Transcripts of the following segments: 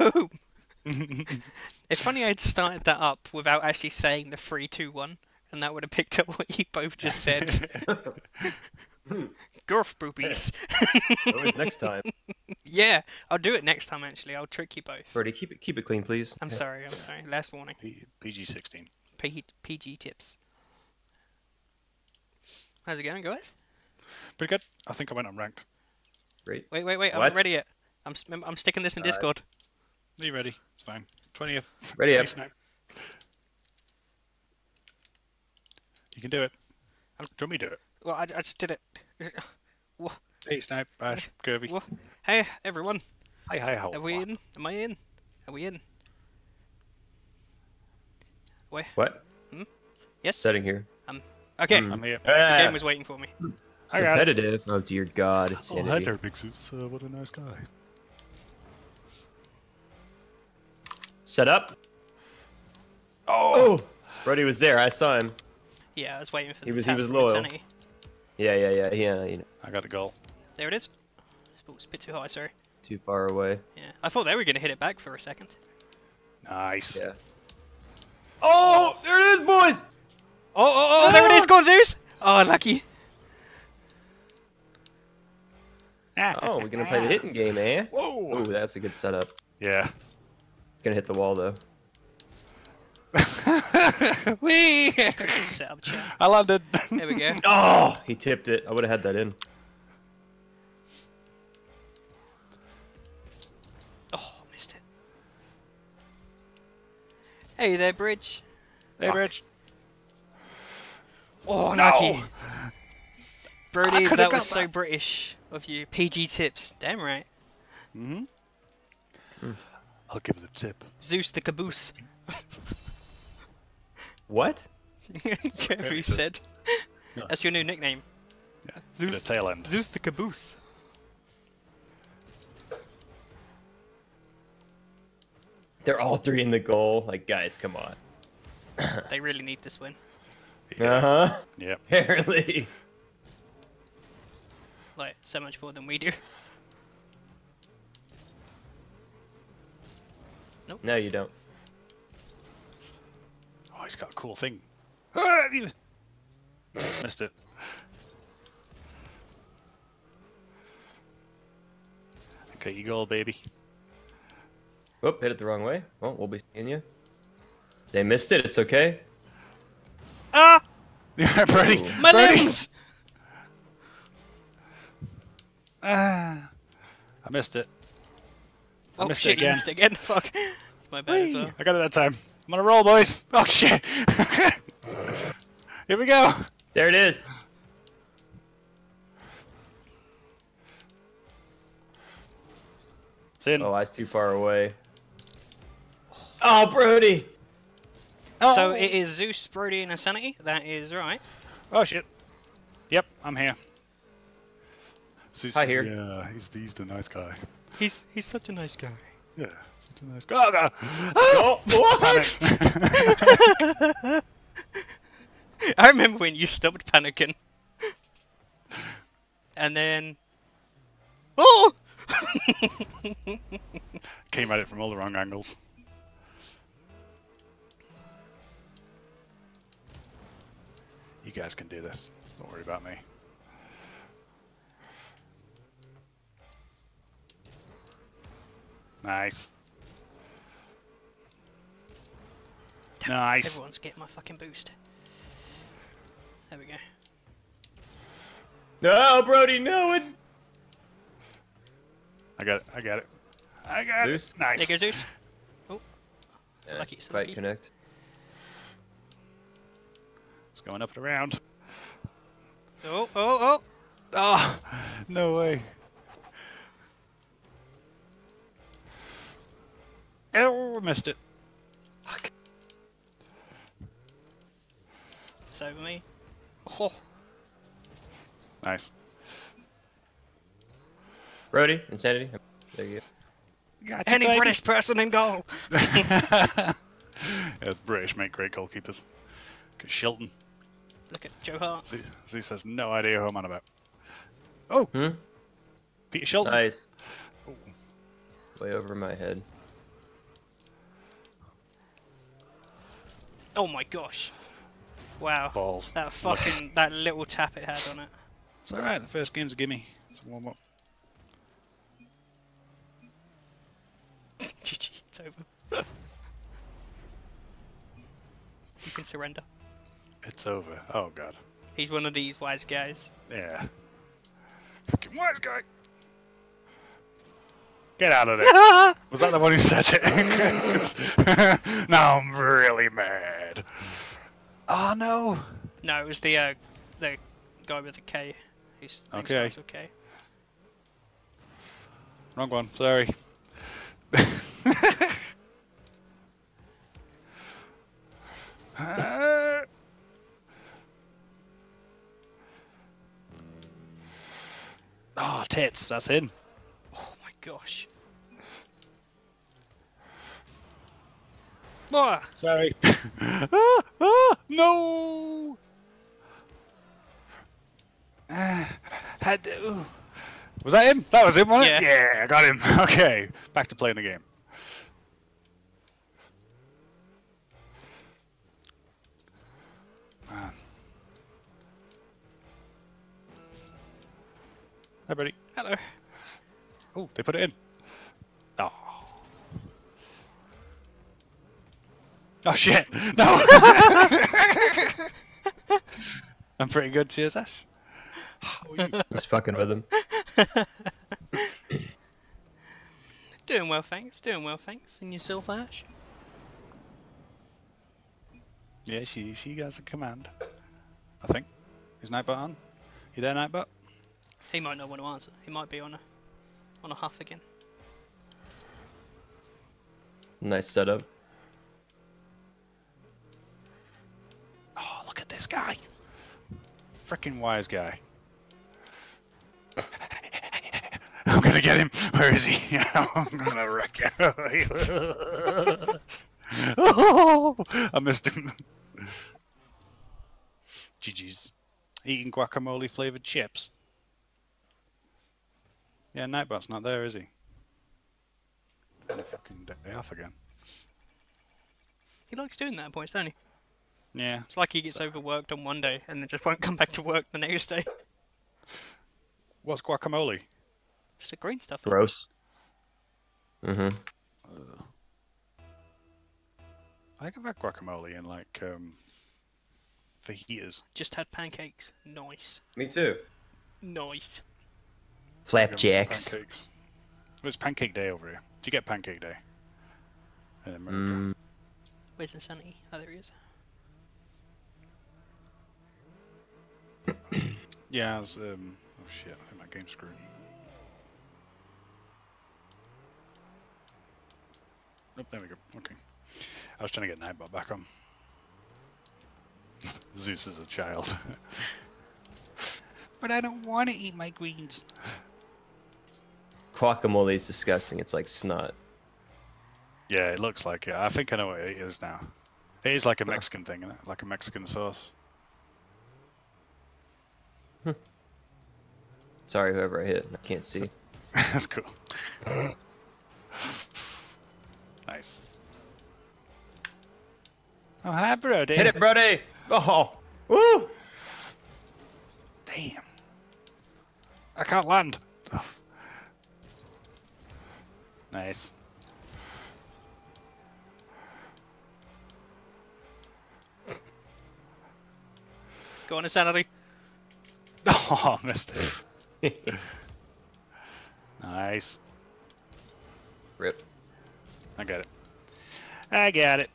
Boom! It's funny I'd started that up without actually saying the three, two, one, and that would have picked up what you both just said. Girth boobies. Always next time. yeah, I'll do it next time. Actually, I'll trick you both. Brody, keep it keep it clean, please. I'm sorry. I'm sorry. Last warning. P- PG-16. P- PG tips. How's it going, guys? Pretty good. I think I went unranked. Great. Wait, wait, wait. I'm not ready yet. I'm s- I'm sticking this in Alright. Discord. Are you ready? It's fine. 20th. Ready up. Ace snipe. You can do it. I'm- Do me do it? Well, I, I just did it. Wha- Ace snipe, bash, Kirby. wha- Hey, everyone. Hi, hi, how Are we in? Am I in? Are we in? Wait. What? Hmm? Yes. Setting here. Um. Okay. Hmm. I'm here. The Ah, game was waiting for me. I got it. competitive. Oh dear God. Oh, Insanity. hi there, Big Zeus. Uh, what a nice guy. Set up. Oh! Oh, Brody was there. I saw him. Yeah, I was waiting for He the was- he was loyal. Insanity. Yeah, yeah, yeah, yeah. You know, I got a goal. There it is. It's a bit too high. Sorry. too far away. Yeah. I thought they were gonna hit it back for a second. Nice. Yeah. Oh, there it is, boys. Oh, oh, oh! There it is, Go on, Zeus! Oh, lucky. Oh, we're gonna play the hitting game, eh? Whoa! Oh, that's a good setup. Yeah. Gonna hit the wall though. Whee! Set up chat. I landed. There we go. Oh, he tipped it. I would have had that in. Oh, missed it. Hey there, Bridge. Hey, Fuck. Rich. Oh, No! lucky. Brody, could've that was so that. British of you. PG tips. Damn right. Mm-hmm. I'll give it a tip. Zeus the caboose. What? Kirby Very said. Yeah. That's your new nickname. Yeah. Zeus. Zeus, The tail end. Zeus the caboose. They're all three in the goal. Like, guys, come on. They really need this win. Uh huh. Yep. Apparently. Like, so much more than we do. No, you don't. Oh, he's got a cool thing. Missed it. Okay, you go, baby. Oh, hit it the wrong way. Well, we'll be seeing you. They missed it. It's okay. Ah! Yeah, Brady. Ooh. My Brady. limbs! Ah, I missed it. I Oh missed shit, it you again. missed it again. Fuck. It's my bad as well. I got it that time. I'm on a roll, boys. Oh shit! Here we go. There it is. It's in. Oh, I was too far away. Oh, Brody. Oh. So it is Zeus, Brody, and Insanity. That is right. Oh shit. Yep, I'm here. Zeus Hi, is here. The, uh, he's, he's the nice guy. He's he's such a nice guy. Yeah, such a nice guy. Oh, God. Oh, oh what? I remember when you stopped panicking. And then. Oh! Came at it from all the wrong angles. You guys can do this. Don't worry about me. Nice. Nice. Everyone's getting my fucking boost. There we go. No, Brody, no. It... I got it. I got it. I got Zeus? it. Nice. There goes Zeus. Oh. It's Yeah, lucky, it's quite lucky. connect. It's going up and around. Oh, oh, oh! Oh, no way. Oh, I missed it. Fuck. It's over me. Oh, Nice. Brody, insanity. There you go. Gotcha, any baby. British person in goal! yeah, it's British make great goalkeepers. 'Cause Shilton. Look at Joe Hart. Zeus, Zeus has no idea who I'm on about. Oh, Hmm? Peter Shilton. Nice. Oh, Way over my head. Oh my gosh. Wow. Balls. That fucking that little tap it had on it. It's alright, the first game's a gimme. It's a warm up. GG, it's over. you can surrender. It's over. Oh god. He's one of these wise guys. Yeah. Fucking wise guy. Get out of there. Was that the one who said it? now I'm really mad. Oh no. No, it was the uh, the guy with the K. Who's Okay. starts with K. Wrong one. Sorry. Uh, oh, tits. That's in. Oh my gosh. Ah, Sorry. ah, ah, no. Ah, had to- Was that him? That was him, wasn't it? Yeah. Yeah, I got him. Okay, back to playing the game. Man. Hi, buddy. hello. Oh, they put it in. Oh. Oh shit! No. I'm pretty good. Cheers, Ash. How? Just fucking with him. Doing well, thanks. Doing well, thanks. And yourself, Ash? Yeah, she she has a command. I think. Is Nightbot on? You there, Nightbot? He might not want to answer. He might be on a on a huff again. Nice setup. This guy. Freaking wise guy. I'm gonna get him. Where is he? I'm gonna wreck him. oh, I missed him. GG's. Eating guacamole flavored chips. Yeah, Nightbot's not there, is he? Had a fucking day off again. He likes doing that at points, don't he? Yeah. It's like he gets overworked on one day and then just won't come back to work the next day. What's guacamole? It's the green stuff. Gross. Mm-hmm. I think I've had guacamole in like um, fajitas. Just had pancakes. Nice. Me too. Nice. Flapjacks. Pancakes. Well, it's pancake day over here. Do you get pancake day? In America. Mm, Where's Insanity? Oh, there he is. Yeah, I was, um, oh shit, I think my game's screwed. Oh, there we go. Okay. I was trying to get Nightbot back on. Zeus is a child. but I don't want to eat my greens. guacamole is disgusting. It's like snot. Yeah, it looks like it. I think I know what it is now. It is like a Mexican thing, isn't it? Like a Mexican sauce. Sorry, whoever I hit. I can't see. That's cool. nice. Oh, hi, Brody. Hit it, Brody! Oh! Woo! Damn. I can't land. Oh. Nice. Go on, Insanity. Oh, missed it. nice. Rip. I got it. I got it.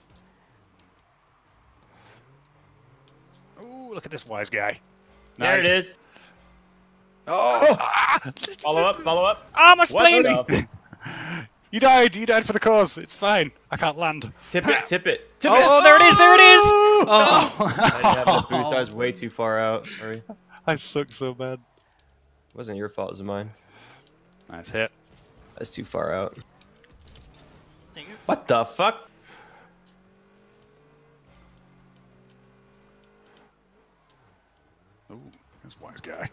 Ooh, look at this wise guy. There it is. Nice. Oh! Follow up, follow up. Ah, my What spleen! you died. You died for the cause. It's fine. I can't land. Tip it, tip it. Tip Oh, it! oh, there it is, there it is! Oh, I have the boost. I was way too far out. Sorry. I suck so bad. Wasn't your fault, it was mine. Nice hit. That's too far out. there you go. What the fuck? Ooh, this wise guy.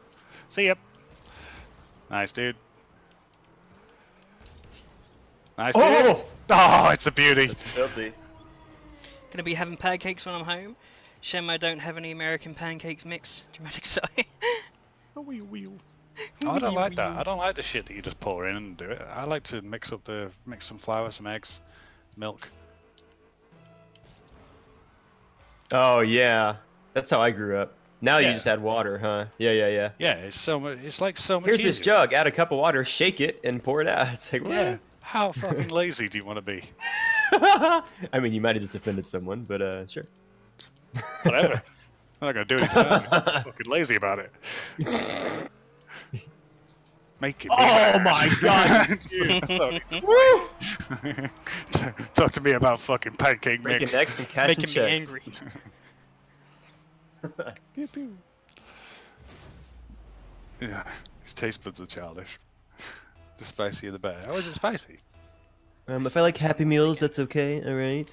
See ya. Nice, dude. Nice, dude. Oh! Oh, it's a beauty. That's filthy. Gonna be having pancakes when I'm home. Shame I don't have any American pancakes mix. Dramatic sigh. I don't like that. I don't like the shit that you just pour in and do it. I like to mix up the mix some flour, some eggs, milk. Oh yeah, that's how I grew up. Now you just add water, huh? Yeah, yeah, yeah. Yeah, it's so much. It's like so much. Here's this jug. Add a cup of water, shake it, and pour it out. It's like, what? Yeah. How fucking lazy do you want to be? I mean, you might have just offended someone, but uh, sure. Whatever. I'm not gonna do anything. about it. I'm fucking lazy about it. Making. me Oh mad. my God, Talk to me about fucking pancake Breaking mix. necks and cashing Making me checks. angry. Pew, pew. Yeah, his taste buds are childish. The spicier the better. How is it spicy? Um, if I like Happy Meals, that's okay. All right.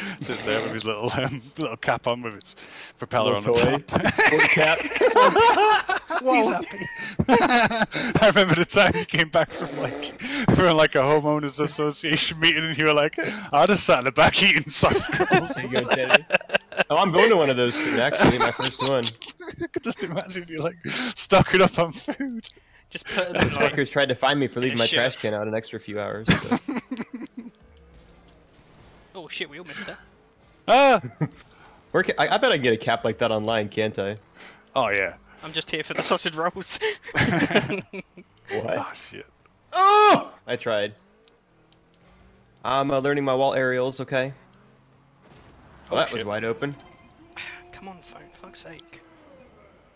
Sits there with his little um, little cap on with his propeller Little on toy. the top. Cap. He's happy. I remember the time you came back from like from like a homeowners association meeting and you were like, I just sat in the back eating sausage rolls. There you go, Teddy. Oh, I'm going to one of those soon. Actually, my first one. I could just imagine you like stocking up on food. Just put Those them like, fuckers tried to find me for leaving my shirt. trash can out an extra few hours. so. Oh shit, we all missed that. Ah! Where can, I, I bet I can get a cap like that online, can't I? Oh yeah. I'm just here for the sausage rolls. What? Ah shit. Oh! I tried. I'm uh, learning my wall aerials, okay? Oh, Well, that was wide open. Come on, phone, fuck's sake.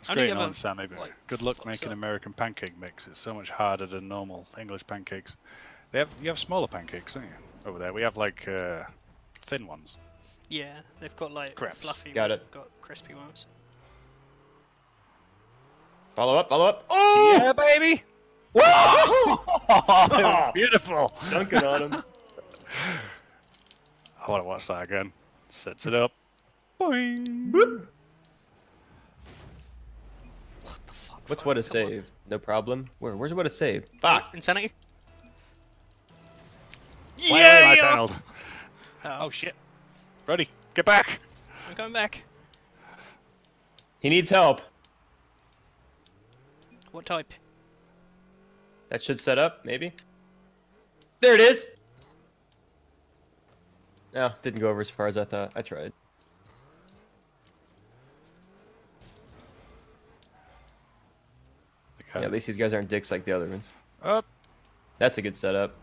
It's I need great to on Sammy, but like, good luck making up? American pancake mix. It's so much harder than normal English pancakes. They have you have smaller pancakes, don't you? Over there, we have like uh, thin ones. Yeah, they've got like Crepes. fluffy. Got we've it. Got crispy ones. Follow up, follow up. Oh! Yeah, baby. Whoa! Beautiful. Dunking on him. I want to watch that again. Sets it up. Boing. What the fuck? What's phone? what a Come on. save? No problem. Where? Where's what a save? Oh, Fuck! Insanity? Why are my Yeah! Child? Oh, Oh shit. Ready? Get back. I'm coming back. He needs help. What type? That should set up, maybe. There it is! No, didn't go over as far as I thought. I tried. Yeah, at least these guys aren't dicks like the other ones. Up. That's a good setup.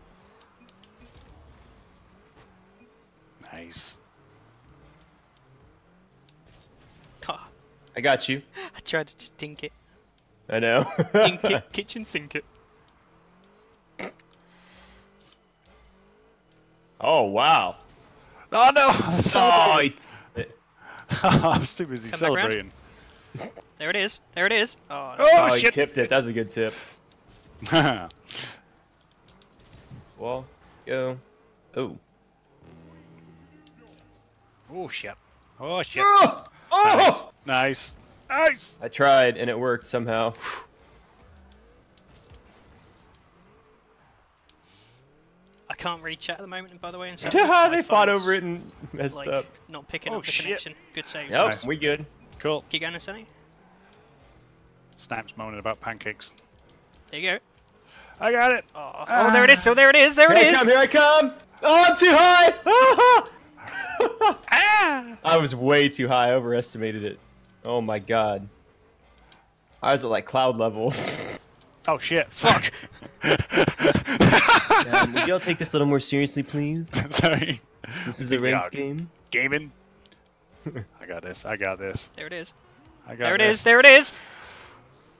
Got you. I tried to just dink it. I know. Dink it, kitchen sink it. oh wow. Oh no! I'm Oh, I'm too busy Come celebrating. There it is. There it is. Oh, Oh, oh, he tipped it. That was a good tip. Well, go. Oh. oh shit! Oh shit! Ah! Oh! Nice! Nice! Nice! I tried and it worked somehow. I can't read chat at the moment, by the way. And so they fought over it and messed like, up. Not picking Oh, up the shit. connection. Good save. Yep, Nice. we good. Cool. Keep going, Insanity. Snap's moaning about pancakes. There you go. I got it! Oh, oh there it is. So there it is. There Here it I is. come, here I come! Oh, I'm too high! Ah! I was way too high. I overestimated it. Oh my god. I was at like cloud level. Oh shit! Fuck! um, would y'all take this a little more seriously, please? Sorry. This is a we ranked are. game. Gaming. I got this. I got this. There it is. I got There it this. is. There it is.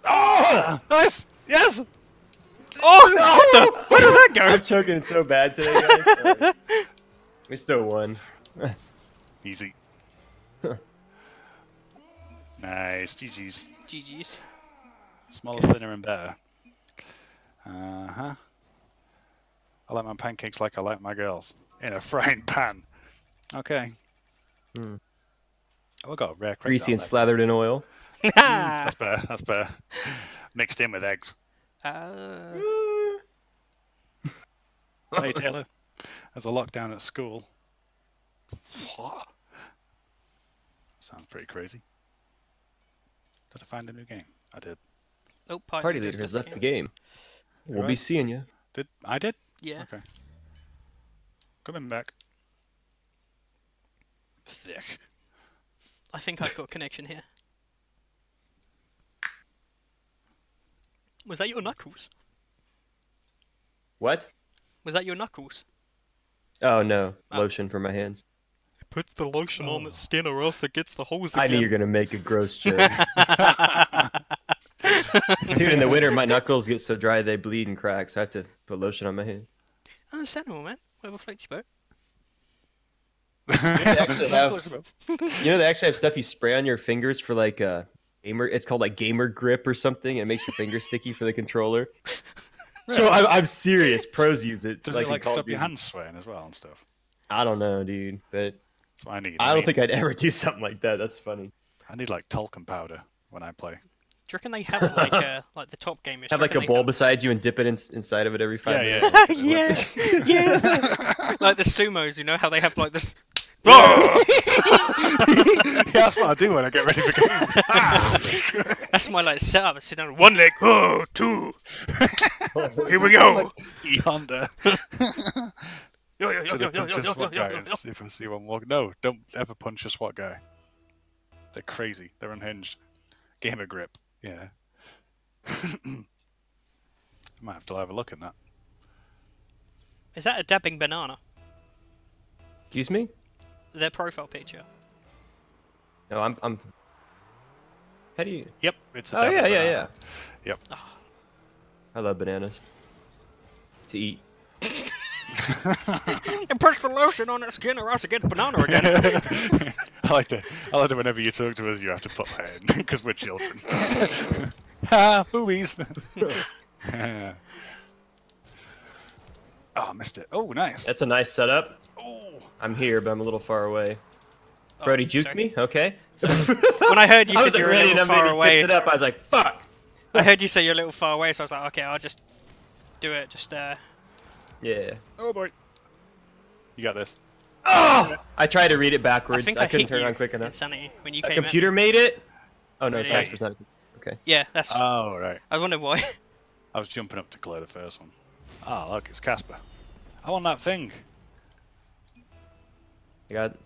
Oh! Nice! Yes! Oh, what the? Where did that go? I'm choking so bad today, guys. We still won. Easy. Nice. GG's. GG's. Smaller, thinner, and better. Uh huh. I like my pancakes like I like my girls. In a frying pan. Okay. Hmm. Oh, we got a rare Greasy and there. slathered in oil. That's better. That's better. Mixed in with eggs. Uh, Hey, Taylor. There's a lockdown at school. What? Sounds pretty crazy. Did I find a new game? I did. Oh, party, Party leader has left left the game. We'll be seeing you. Did I did? Yeah. Okay. Coming back. Thick. I think I've got a connection here. Was that your knuckles? What? Was that your knuckles? Oh no, Oh. lotion for my hands. It puts the lotion on its skin or else it gets the holes I knew you were gonna make a gross joke. Dude, in the winter, my knuckles get so dry they bleed and crack, so I have to put lotion on my hand. Understandable, man. Whatever floats your boat. actually have- You know, they actually have stuff you spray on your fingers for like uh, gamer. It's called like gamer grip or something. And it makes your fingers sticky for the controller. So I'm, I'm serious. Pros use it. Does like it in like stop your Duty. hands swaying as well and stuff? I don't know, dude, but That's what I need. I don't need- think I'd ever do something like that. That's funny. I need like talcum powder when I play. Do you reckon they have like uh, like the top gamers? do Have like a reckon bowl they beside you and dip it in, inside of it every five Yeah, minutes. yeah. yeah, yeah. like the sumos, you know how they have like this. yeah, that's what I do when I get ready for games. That's my like setup. I sit down, one leg, oh, two. Here we go. E Honda. Yo, yo, yo, Should yo, have yo, punched yo, a yo, SWAT yo, guy yo, and see if I see one walk. No, don't ever punch a SWAT guy. They're crazy. They're unhinged. Gamer grip. Yeah. I might have to have a look at that. Is that a dabbing banana? Excuse me? Their profile picture. No, I'm. I'm. How do you? Yep, it's a Oh yeah, devil yeah, yeah. Yep. Ah. I love bananas. To eat. And push the lotion on its skin, or else it gets banana again. I like that. I like that whenever you talk to us, you have to put that in because we're children. ah, boobies. oh, I missed it. Oh, nice. That's a nice setup. Oh, I'm here, but I'm a little far away. Oh, Brody juked sorry. me. Okay. When I heard you I said you were a little far away, it up. I was like, "Fuck." I heard you say you're a little far away, so I was like, okay, I'll just do it. Just uh, Yeah. oh boy. You got this. Oh! I tried to read it I backwards. think I, I, couldn't turn it you, on quick enough. Insanity when you A came in. computer made it. Oh no, Really? Casper's not. Okay. Yeah, that's. Oh, right. I wonder why. I was jumping up to clear the first one. Ah, look, it's Casper. I want that thing. I got.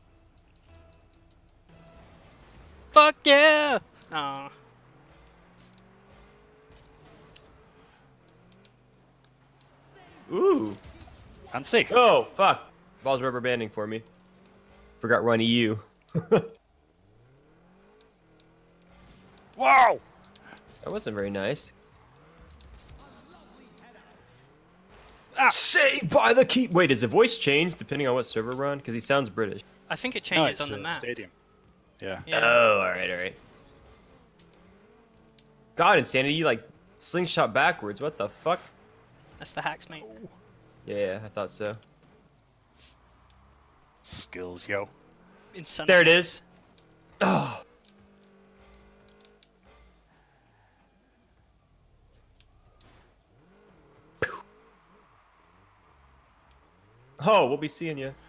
Fuck yeah! Oh, Ooh. Fancy. Oh fuck! Ball's rubber banding for me. Forgot run EU. Wow! That wasn't very nice. Ah. Saved by the keep. Wait, does the voice change depending on what server we're on? Because he sounds British. I think it No, changes it's on the map. stadium. Yeah. Yeah. Oh, all right, all right. God, insanity! You like slingshot backwards. What the fuck? That's the hacks, mate. Yeah, I thought so. Skills, yo. Insanity. There it is. Oh. Oh, we'll be seeing you.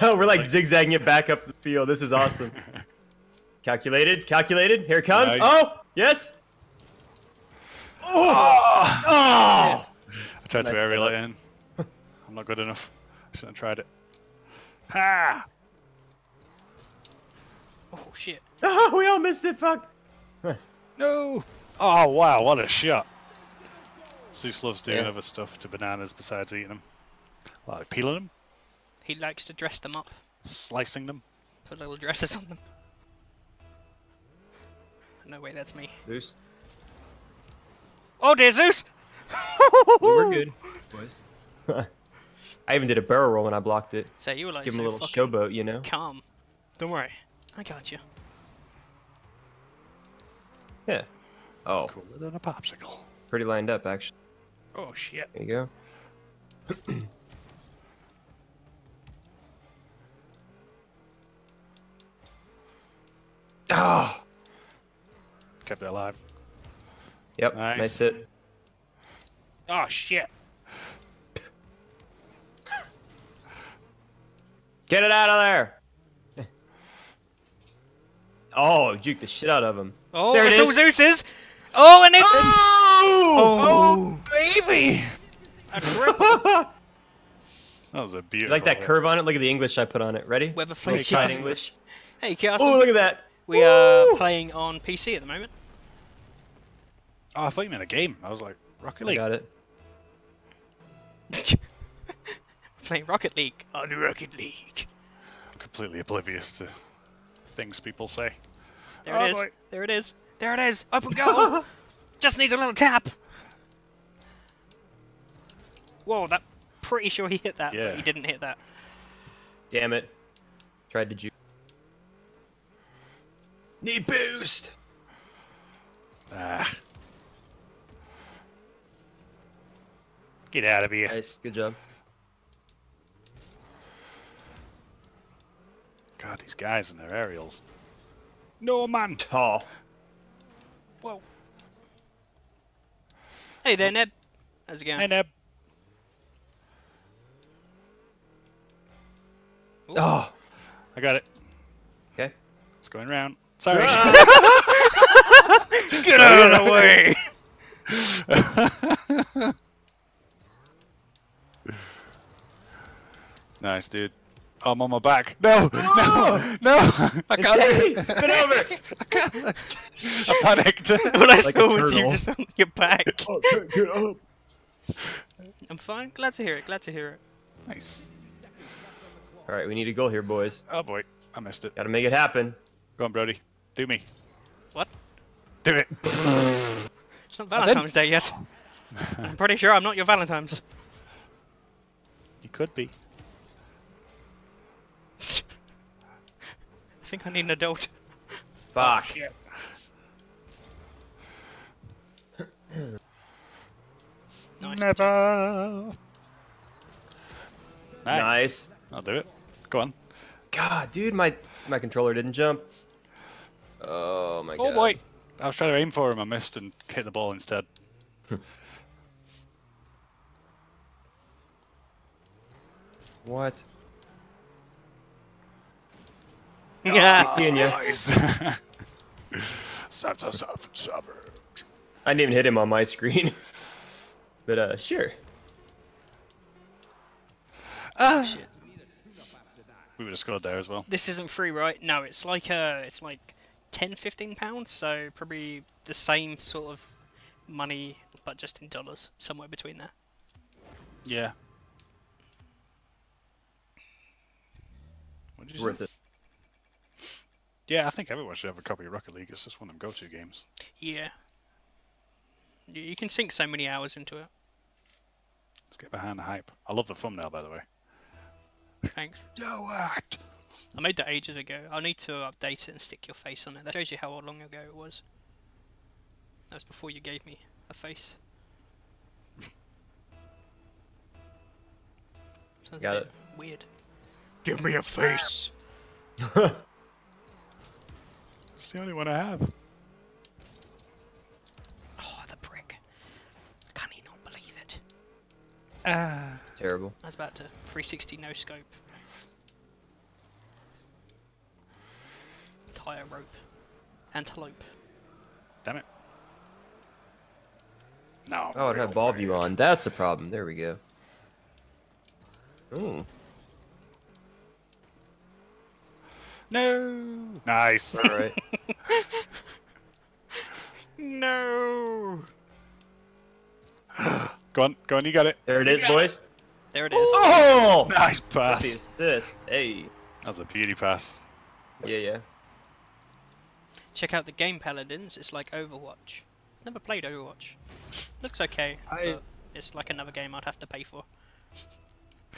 No, we're like zigzagging it back up the field. This is awesome. calculated, calculated. Here it comes. Nice. Oh, yes. Oh, Ah! oh. I tried Nice to aerial it in. I'm not good enough. I shouldn't have tried it. Ha! Oh shit. Oh, we all missed it. Fuck. No! Oh, wow, what a shot. Zeus loves doing Yeah. other stuff to bananas besides eating them. Like peeling them, He likes to dress them up, slicing them. put little dresses on them. No way, that's me. Boost. Oh dear Zeus! We're good, boys. I even did a barrel roll when I blocked it. So you were like Give him a little showboat, you know? calm. Don't worry, I got you. Yeah. Oh, Cooler than a popsicle. pretty lined up, actually. Oh, shit. There you go. Oh, Kept it alive. Yep, Nice. nice hit. Oh, shit. Get it out of there! Oh, juke the shit out of him. Oh, There it it's all is. Oh, and it's Oh, oh, oh. baby! That was a You beautiful. like that curve on it? Look at the English I put on it. Ready? Weather Little flake. English. Hey, Oh, look at that. we are playing on PC at the moment. Oh, I thought you meant a game. I was like, Rocket I League. got it. playing Rocket League on Rocket League. completely oblivious to things people say. There Oh, it is. boy. There it is. There it is. Open goal. Just needs a little tap. Whoa, that. Pretty sure he hit that, Yeah. but he didn't hit that. Damn it. Tried to juke. Need boost. Ah. Get out of here. Nice. Good job. God, these guys and their aerials. No, man. Oh. Whoa. Hey there, Neb. How's it going? Hey, Neb. Ooh. Oh. I got it. Okay. It's going round. Sorry. Ah. Get out of the way! nice, dude. Oh, I'm on my back. No, no, no. I can't. Hey, spin over. I panicked. All I Like saw was you turtle. just on your back. Oh, get up. I'm fine. Glad to hear it. Glad to hear it. nice. All right, we need a goal here, boys. Oh boy, I missed it. Got to make it happen. Go on, Brody. Do me. What? Do it. It's not Valentine's Day yet. I'm pretty sure I'm not your Valentine's. You could be. Think I need an adult. Fuck. Oh, nice. Never. Nice. Nice. I'll do it. Go on. God, dude, my my controller didn't jump. Oh my oh, god. Oh boy. I was trying to aim for him. I missed and hit the ball instead. What? Yeah. Seeing you. Nice. Santa Savage Savage. I didn't even hit him on my screen. but uh, sure. Ah. Shit. We would have scored there as well. This isn't free, right? No, it's like uh, it's like 10, 15 pounds, so probably the same sort of money, but just in dollars, somewhere between there. Yeah. What did you Worth say? it. Yeah, I think everyone should have a copy of Rocket League. It's just one of them go-to games. Yeah. You you can sink so many hours into it. Let's get behind the hype. I love the thumbnail, by the way. Thanks. Do it! I made that ages ago. I'll need to update it and stick your face on it. That shows you how long ago it was. That was before you gave me a face. Sounds Got it. Weird. Give me a face. It's the only one I have. Oh, the prick. Can he not believe it? Ah. Terrible. I was about to 360 no scope. Tire rope. Antelope. Damn it. No. Oh, it had ball view on. That's a problem. There we go. Ooh. No. Nice. All right. No. go on, go on, you got it. There it is, boys. There it is. Oh! Nice That's the pass. assist. Hey. That's a beauty pass. Yeah, yeah. Check out the game Paladins. It's like Overwatch. Never played Overwatch. Looks okay, I- but it's like another game I'd have to pay for.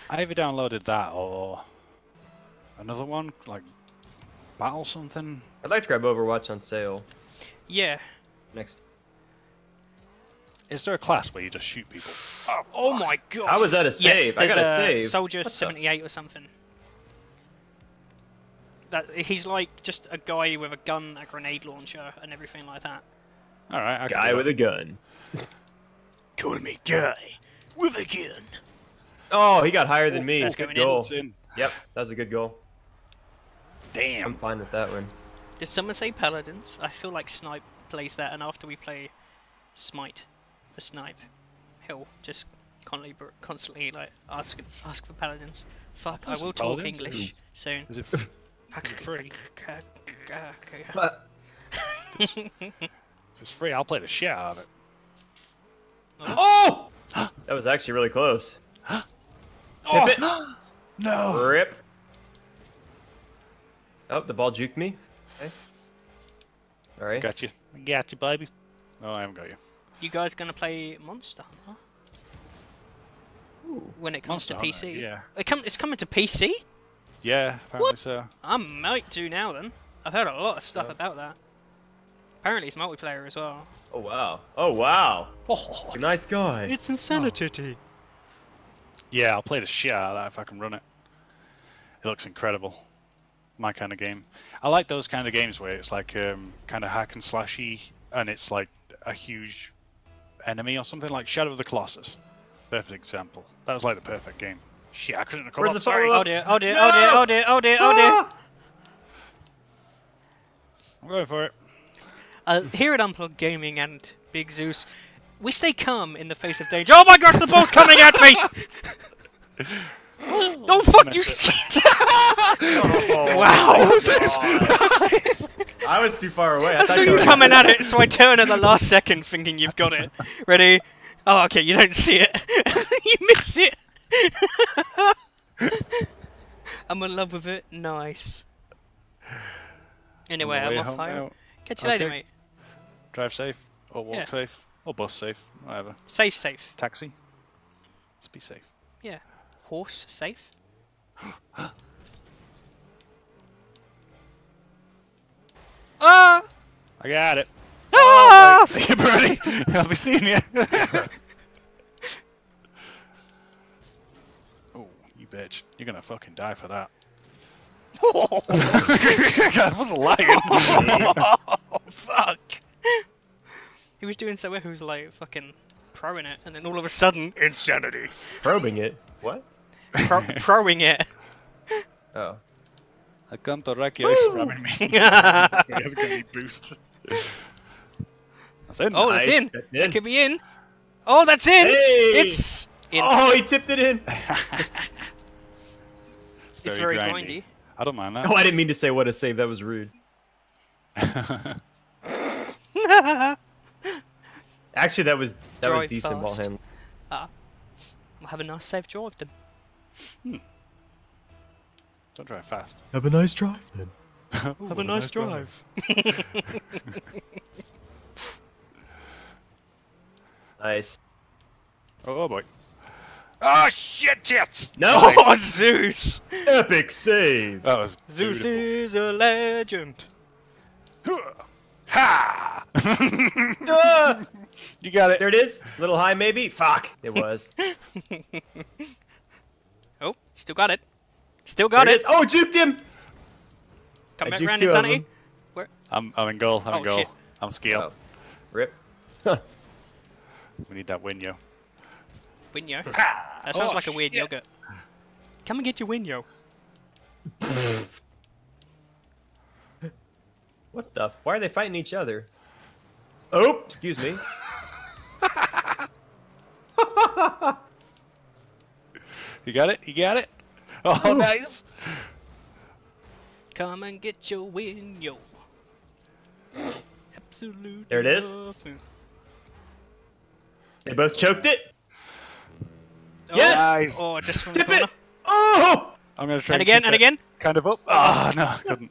I either downloaded that or another one, like Battle something. I'd like to grab Overwatch on sale Yeah. next. Is there a class where you just shoot people? Oh my god. How was that a save? Yes, I got a a save. Soldier What the- 78 or something. That he's like just a guy with a gun, a grenade launcher, and everything like that. All right, I Guy with a gun. Call me guy with a gun. Oh, he got higher than oh, me. that's Good going goal. In. Yep, that was a good goal. I'm Damn. fine with that one. Did someone say paladins? I feel like snipe plays that, and after we play smite for snipe, he'll just constantly, constantly like ask ask for paladins. Fuck, I Those will talk paladins? English soon. Is it free? If it's free, I'll play the shit out of it. Oh! oh! that was actually really close. Tip it. No. Rip. Oh, the ball juked me. Okay. All right. Got you. Got you, baby. No, I haven't got you. You guys gonna play Monster Hunter Ooh. when it comes Monster to Hunter, PC? yeah. It come, it's coming to PC. Yeah, apparently so. I might do now then. I've heard a lot of stuff Yeah. about that. Apparently it's multiplayer as well. Oh wow. Oh wow. Oh. Nice guy. It's insanity. Yeah, I'll play the shit out of that if I can run it. It looks incredible. My kind of game. I like those kind of games where it's like um, kind of hack and slashy, and it's like a huge enemy or something like Shadow of the Colossus. Perfect example. That was like the perfect game. Shit, I couldn't have Where's the sorry. follow-up? Oh dear, oh dear, oh dear, oh dear, oh dear, oh dear. Ah! I'm going for it. Uh, here at Unplugged Gaming and Big Zeus, we stay calm in the face of danger. Oh my gosh, the ball's coming at me! oh fuck, you Missed see Oh, Wow. I was too far away. I, I saw you you were- coming at it, so I turn at the last second thinking you've got it. Ready? Oh, okay, you don't see it. you missed it. I'm in love with it. Nice. Anyway, I'm way off home home. Catch you later, mate. Drive safe, or walk Yeah. safe, or bus safe, whatever. Safe, safe. Taxi. Just be safe. Yeah. Horse safe. Ah! I got it. Ah! See you, Birdie. I'll be seeing you. oh, you bitch. You're gonna fucking die for that. I wasn't lying. oh, fuck. He was doing so well, he was like fucking proing it, and then all of a sudden, insanity. probing it. What? Pro- proing it. Oh. I can't wreck you, spamming me. He has got me boost. That's in. Oh, Nice, that's in. that's That in. could be in. Oh, that's in. Hey! It's in. Oh, he tipped it in. it's very grindy. I don't mind that. Oh, I didn't mean to say what a save. That was rude. Actually, that was that was decent ball fast. handling. Ah. We'll have a nice safe drive then. Don't drive fast. Have a nice drive then. Ooh, Have a nice drive. Nice. Oh, oh boy. Oh shit, tits! No. Oh, Zeus! Epic save. That was Zeus beautiful. is a legend. Ha! Ah! you got it. there it is. A Little high, maybe. Fuck. It was. Still got it. Still got There it. is. Oh, juked him. Come I back juked round two of insanity. I'm, I'm in goal. I'm in Oh, goal. shit. I'm scale. Oh. Rip. We need that win, yo. Winyo. That sounds Oh, like a weird shit. yogurt. Come and get your Winyo. What the? F- Why are they fighting each other? Oh, excuse me. You got it? You got it? Oh, nice. Come and get your Winyo. Absolute. There it is. nothing. They both choked it. Oh, Yes! Nice. Oh, just from Tip it. Oh. I'm gonna try And again, and again. Kind of up. Ah, no, couldn't.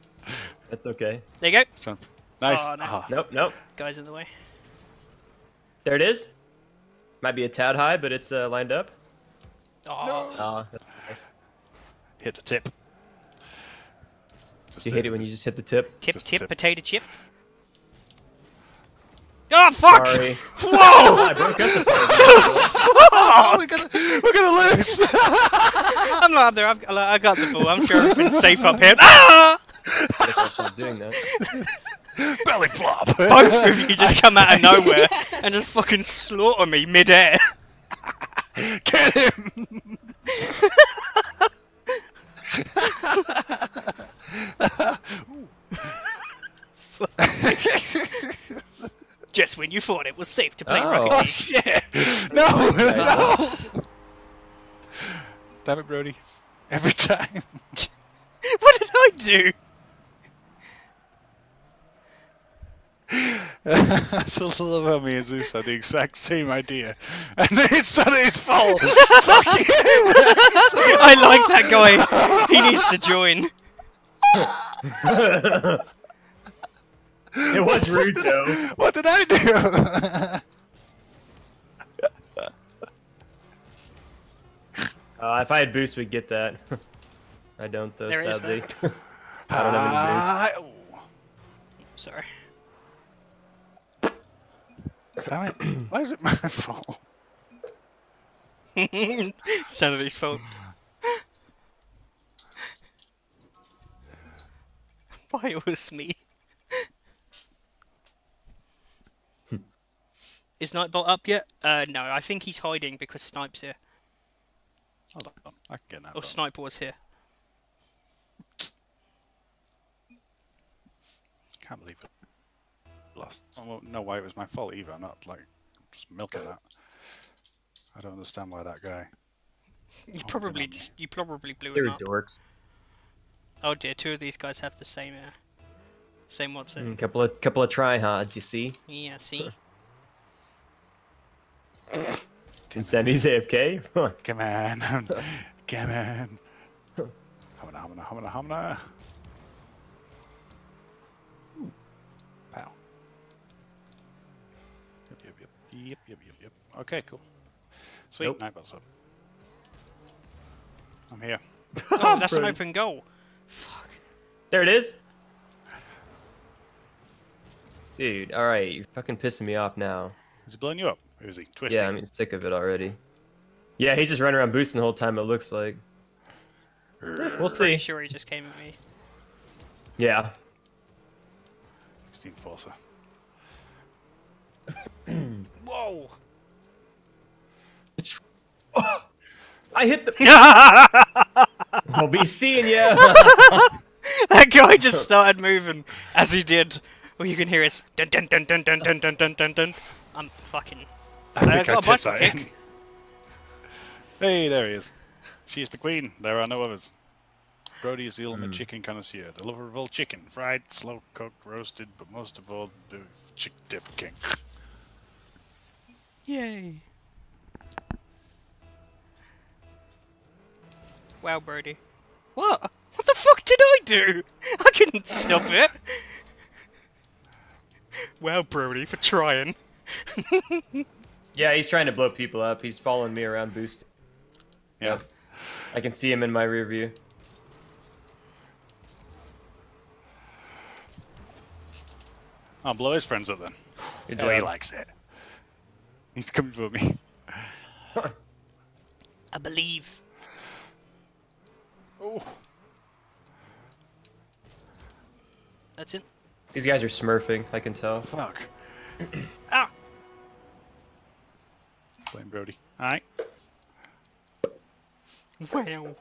That's okay. There you go. Nice. Oh, no. Ah. Nope, nope. Guys in the way. There it is. Might be a tad high, but it's uh, lined up. Oh, Uh, Hit the tip. Just you hate it when you just hit the tip. tip, tip, tip. potato chip. Oh, fuck! Sorry. Whoa! I broke us apart. Oh, we're gonna, we're gonna lose. I'm not up there. I've, I got the ball. I'm sure I've been safe up here. Ah! Guess I'll stop doing that. Belly flop. Both of you just come out of nowhere and just fucking slaughter me midair. Get him! Just when you thought it was safe to play oh. Rocket League. Oh, shit! No! no! Damn it, Brody. Every time. what did I do? I just love how me and Zeus had the exact same idea, and it's not his fault. Fuck you! I like that guy. He needs to join. it was rude though. What did I do? Uh, if I had boost, we'd get that. I don't though, There is sadly. I don't have any Ah, oh. Sorry. Damn it! Why is it my fault? Sanity's fault. Why it was me? Is Nightbot up yet? Uh, no, I think he's hiding because Snipe's here. Hold on, I can get that. Or. Snipe was here. Can't believe it. Lost. I don't know why it was my fault either. I'm not like just milking that. I don't understand why that guy. You Oh, probably just, you probably blew They him were up. dorks. Oh dear, two of these guys have the same uh, same what's it? Mm, couple of couple of tryhards, you see. Yeah, see. Can send me AFK. Come on, come on. come Hamana, hamana, hamana, hamana. Yep, yep, yep, yep, yep, yep. Okay, cool. Sweet, Nope. Nightbot's up. I'm here. Oh, that's an open goal. Fuck. There it is. Dude, all right, you're fucking pissing me off now. Is he blowing you up? Or is he twisting? Yeah, I mean, sick of it already. Yeah, he's just running around boosting the whole time. It looks like. We'll see. Pretty see. sure he just came at me. Yeah. Steam Forcer. Whoa! I hit the. I'll be seeing ya. that guy just started moving as he did. All you can hear is dun dun dun dun dun dun dun dun dun dun. I'm fucking. I think I, got a tipped that kick. in. Hey, there he is. She's the queen. There are no others. Brody is the ultimate chicken connoisseur, the lover of all chicken, fried, slow cooked, roasted, but most of all, the chick dip king. Yay! Wow, Brody. What? What the fuck did I do? I couldn't stop it. Wow, Brody, for trying. yeah, he's trying to blow people up. He's following me around boosting. Yeah. I can see him in my rear view. I'll blow his friends up then. Good That's how he likes it. He's coming for me. I believe. Oh. That's it. These guys are smurfing. I can tell. Fuck. Ah! Blame Brody. Alright. Wow.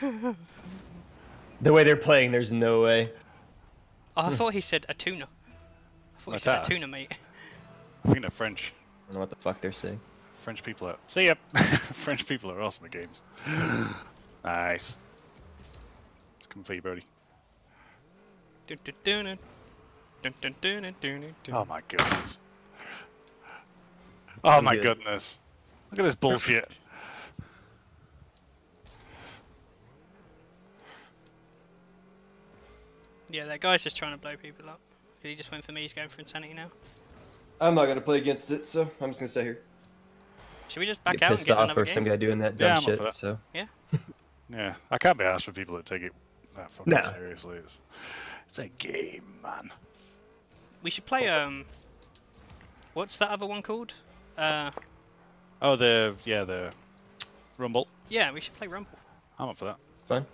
The way they're playing, there's no way. Oh, I thought he said a tuna. I thought he What's said that? a tuna, mate. I think they're French. I don't know what the fuck they're saying. French people are. See ya! French people are awesome at games. nice. It's coming for you, Brody. Dun, dun, dun, dun. Dun, dun, dun, dun, dun, dun, dun. Oh my goodness. Oh my goodness. Look at this bullshit. Yeah, that guy's just trying to blow people up. He just went for me, he's going for insanity now. I'm not gonna play against it, so I'm just gonna stay here. Should we just back Get out and pissed get off another or game? some guy doing that Yeah, dumb I'm up for shit. that. So Yeah, yeah. I can't be asked for people that take it that fucking No. seriously. It's, it's a game, man. We should play, um... What's that other one called? Uh, Oh, the yeah, the Rumble. yeah, we should play Rumble. I'm up for that. Fine.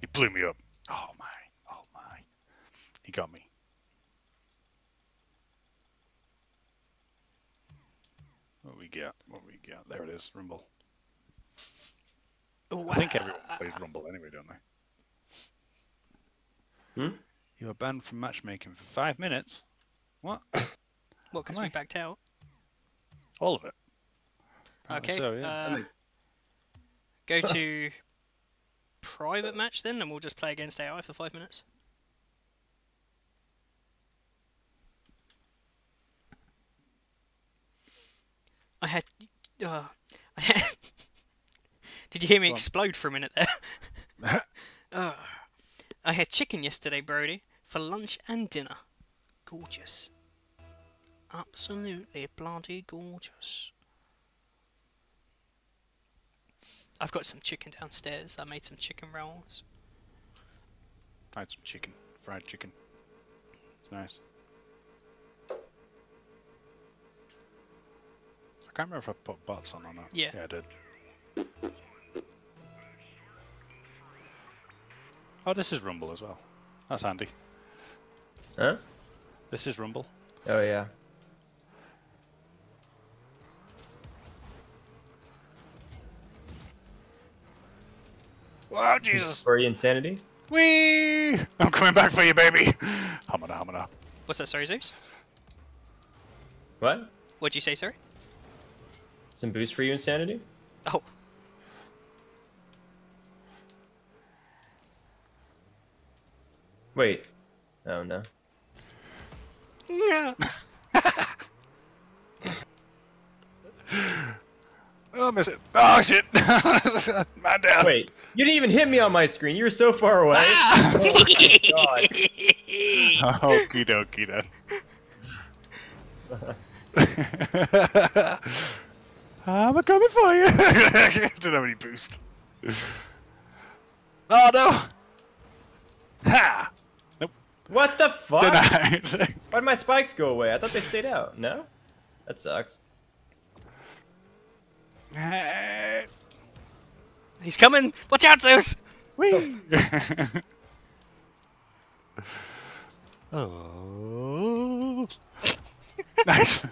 He blew me up. Oh my, oh my. He got me. What we got? What we got? There it is, Rumble. Ooh, I think uh, everyone plays Rumble anyway, don't they? Hmm? You are banned from matchmaking for five minutes. What? What? because Am we I? backed out. All of it. Apparently Okay. so, yeah. uh, go to private match then, and we'll just play against AI for five minutes. I had. Uh, I had Did you hear me explode for a minute there? uh, I had chicken yesterday, Brody, for lunch and dinner. Gorgeous. Absolutely bloody gorgeous. I've got some chicken downstairs. I made some chicken rolls. I had some chicken, fried chicken. It's nice. I can't remember if I put bots on or not. Yeah. Yeah, I did. Oh, this is Rumble as well. That's handy. Huh? This is Rumble. Oh yeah. Wow, Jesus! For your insanity? Whee! I'm coming back for you, baby! Hamana, hamana. What's that, sorry, Zeus? What? What'd you say, sorry? Some boost for you insanity? Oh, Wait. Oh no. yeah. Oh, miss it. Oh, shit! Man down! Wait. You didn't even hit me on my screen. You were so far away. Ah! oh, God. Okie dokie then. I'm a coming for you. Didn't have any boost. Oh no! Ha! Nope. What the fuck? Denied. Why did my spikes go away? I thought they stayed out. No? That sucks. He's coming! Watch out, Zeus! Whee! oh. nice.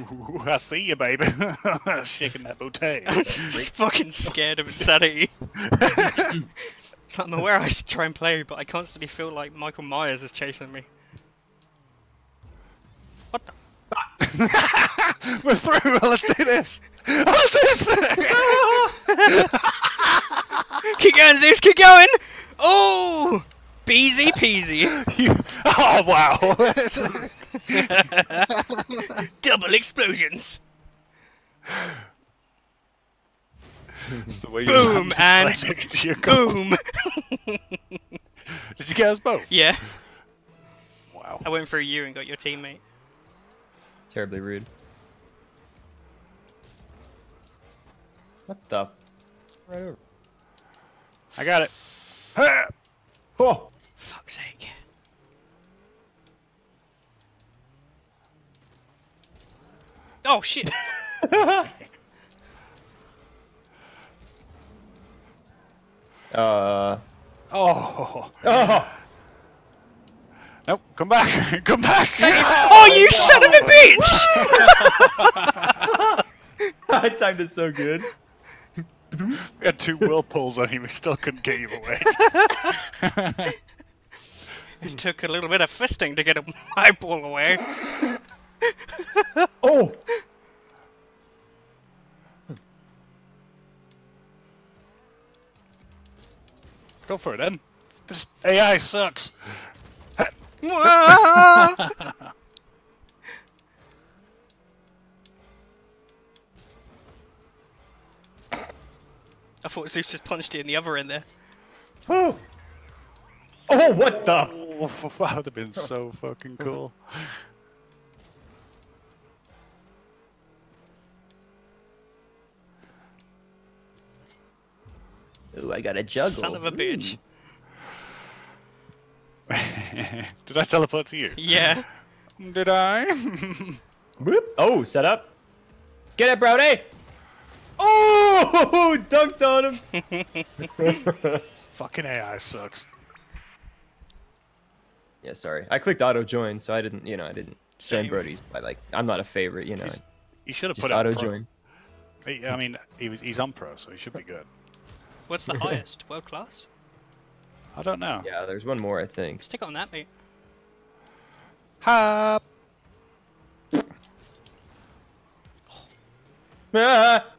Ooh, I see you, baby. Shaking that booty. I'm just fucking scared of insanity. I'm aware I should try and play, but I constantly feel like Michael Myers is chasing me. What the? We're through. Let's do this. Let's do this. Keep going, Zeus, keep going! Oh! Peasy peasy. You- oh wow. Double explosions. It's the way you Boom, sound and right next to your. Boom! Did you get us both? yeah. Wow. I went through you and got your teammate. Terribly rude. What the? Right over. I got it. Ha! Oh! Fuck's sake. Oh shit! Uh. Oh. Oh! Nope. Come back. Come back. oh, you son of a bitch! I timed it so good. We had two whirlpools on him. We still couldn't get him away. It took a little bit of fisting to get a my ball away. Oh! Go for it, then. This AI sucks. I thought Zeus just punched it in the other end there. Oh! Oh, what the? Oh, that would have been so fucking cool. Ooh, I got a juggle. Son of a bitch. Did I teleport to you? Yeah. Did I? Whoop. Oh, set up. Get it, Brody! Oh! Dunked on him! Fucking AI sucks. yeah, sorry. I clicked auto join, so I didn't, you know, I didn't join Same. Brody's. I like, I'm not a favorite, you know. He's- You should have put auto join. He- I mean, he was, he's on pro, so he should be good. What's the highest? World class? I don't know. Yeah, there's one more, I think. Stick on that, mate. Hop. Ah!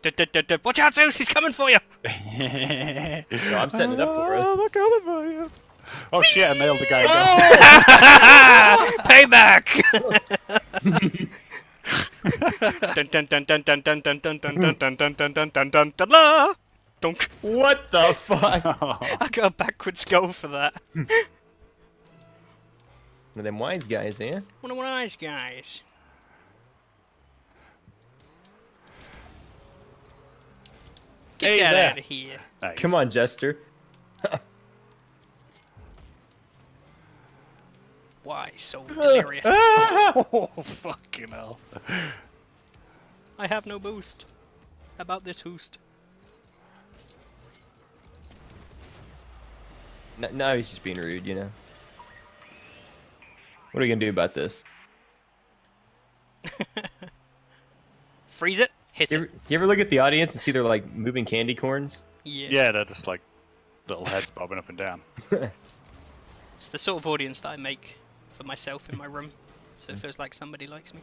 Du- du- du- du- Watch out, Zeus! He's coming for you! No, I'm setting it up for us. Oh, they're coming for you. Oh shit! I nailed the guy. Payback! Dunk. What the fuck? I got a backwards goal for that. One of them wise guys, yeah? One of one wise guys. Get Hey that there. out of here. Nice. Come on, Jester. Why so delirious? Oh fucking hell! I have no boost. About this boost? No, now he's just being rude, you know. What are we gonna do about this? Freeze it. Hit You ever, it. you ever look at the audience and see they're like moving candy corns? Yeah. Yeah, they're just like little heads bobbing up and down. It's the sort of audience that I make for myself in my room, so it mm. feels like somebody likes me.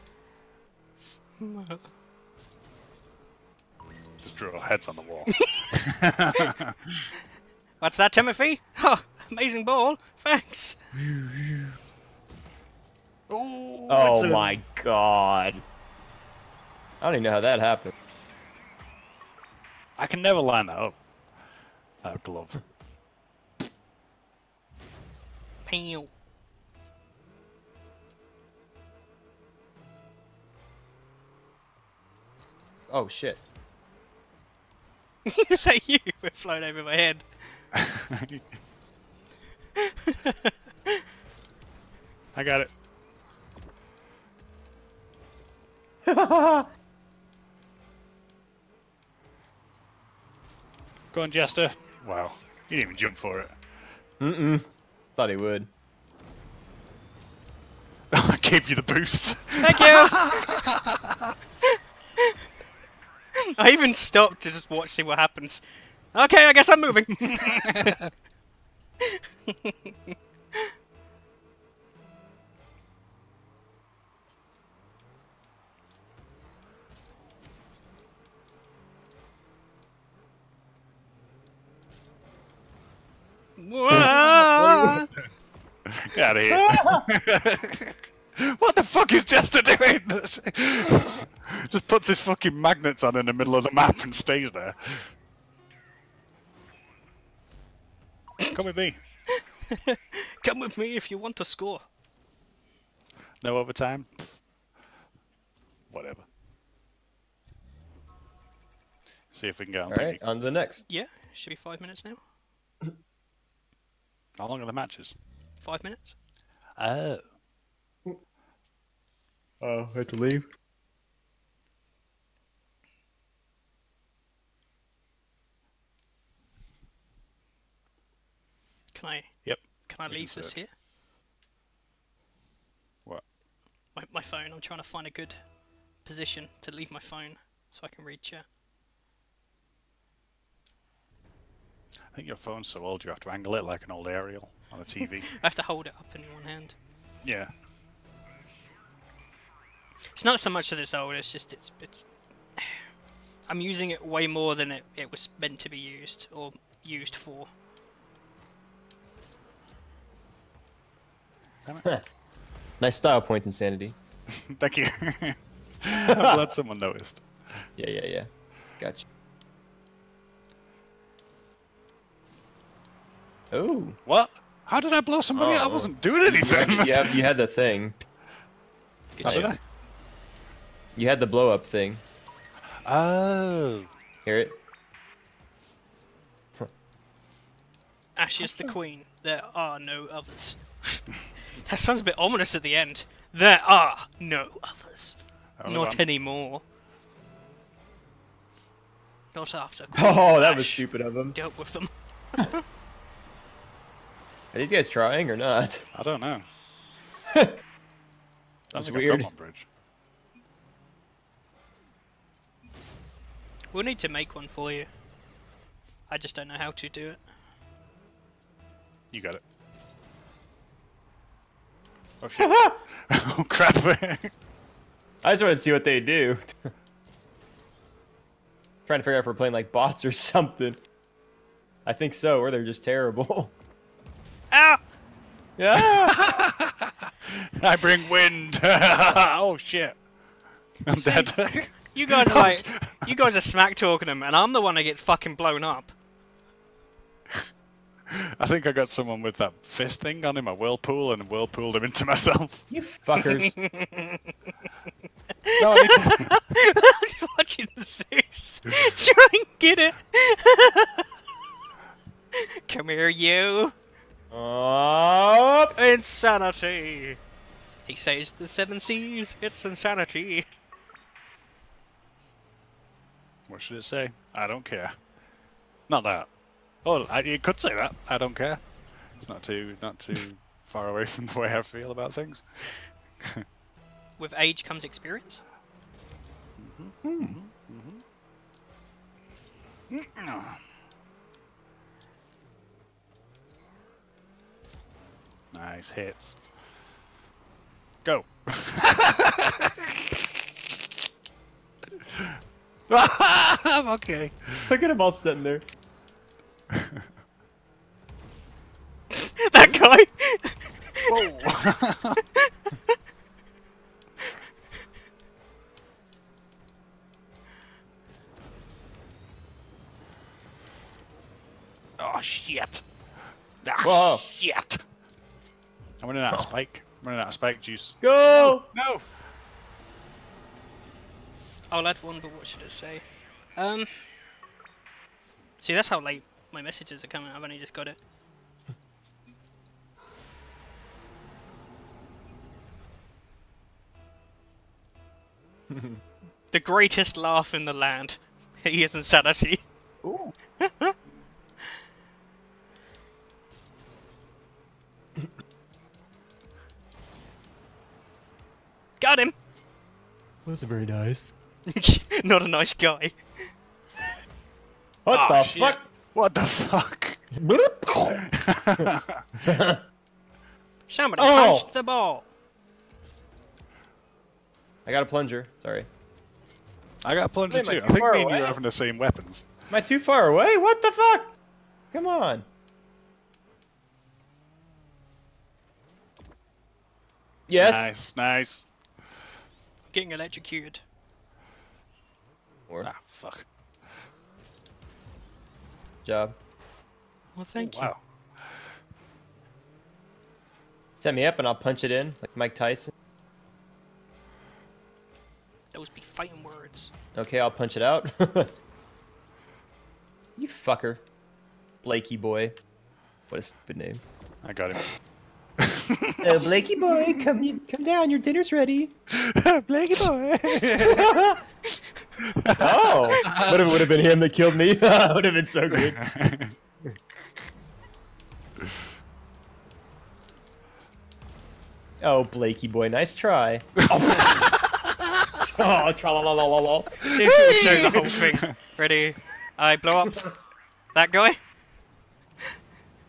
Just draw heads on the wall. What's that, Timothy? Oh, amazing ball. Thanks. Oh my god. I don't even know how that happened. I can never line that up. That glove. Pew. Oh shit. Is that you? We're flown over my head. I got it. Go on, Jester. Wow. You didn't even jump for it. Mm-mm. Thought he would. I gave you the boost. Thank you. I even stopped to just watch see what happens. Okay, I guess I'm moving. Whoa! Get out of here. what the fuck is Jester doing? Just puts his fucking magnets on in the middle of the map and stays there. Come with me. Come with me if you want to score. No overtime. Whatever. See if we can get on Alright, on to the next. Yeah, should be five minutes now. How long are the matches? Five minutes. Oh. Oh, I have to leave. Can I? Yep. Can I You can leave this here? What? My, my phone. I'm trying to find a good position to leave my phone so I can read chat. I think your phone's so old you have to angle it like an old aerial on a TV. I have to hold it up in one hand. yeah. It's not so much that it's old. It's just it's it's. I'm using it way more than it, it was meant to be used or used for. Nice style points, Insanity. Thank you. I'm glad someone noticed. Yeah, yeah, yeah. Gotcha. Oh. What? How did I blow somebody? I Oh. wasn't doing You anything. had, you, had, you had the thing. Good Nice. shot. You had the blow up thing. Oh. Hear it? Ash is the queen. There are no others. That sounds a bit ominous at the end. There are no others. Hold Not on. anymore. Not after. Queen Oh, that was stupid of him. Dealt with them. Are these guys trying or not? I don't know. That's That's weird. weird. Bridge. We'll need to make one for you. I just don't know how to do it. You got it. Oh shit. oh crap. I just wanted to see what they do. Trying to figure out if we're playing like bots or something. I think so, or they're just terrible. Ow! Ah! yeah. I bring wind. oh shit. I'm dead. You guys are oh, like, you guys are smack talking them, and I'm the one that gets fucking blown up. I think I got someone with that fist thing on him, a whirlpool, and whirlpooled him into myself. You fuckers. No, I need to... I'm just watching the Zeus try and get it. Come here, you. Up. Insanity. He says the seven seas. It's insanity. What should it say? I don't care. Not that. Oh, I, it could say that. I don't care. It's not too not too far away from the way I feel about things. With age comes experience. Mm-hmm. Mm-hmm. Mm-hmm. Nice hits. Go. I'm okay. Look at them all sitting there. that guy. Whoa. oh shit. Ah, Whoa. shit. I'm running out of spike. I'm running out of spike juice. Go. No. I'll add one, but what should it say? Um. See, that's how late my messages are coming. I've only just got it. the greatest laugh in the land. He is insanity. Ooh. Got him! Wasn't very nice. Not a nice guy. What Ah, the shit. fuck? What the fuck? Somebody Oh! punched the ball. I got a plunger. Sorry. I got a plunger Am I too. too I think far me and you away? are having the same weapons. Am I too far away? What the fuck? Come on. Yes. Nice, nice. Getting electrocuted. Or Ah, fuck. Job. Well, thank oh, you. Wow. Set me up and I'll punch it in like Mike Tyson. Those be fighting words. Okay, I'll punch it out. you fucker. Blakey boy. What a stupid name. I got him. Oh, Blakey boy, come you, come down. Your dinner's ready. Blakey boy. Oh, but it would have been him that killed me. would have been so good. Oh, Blakey boy, nice try. oh, tra la la la la la. See if show the whole thing. Ready? I blow up that guy.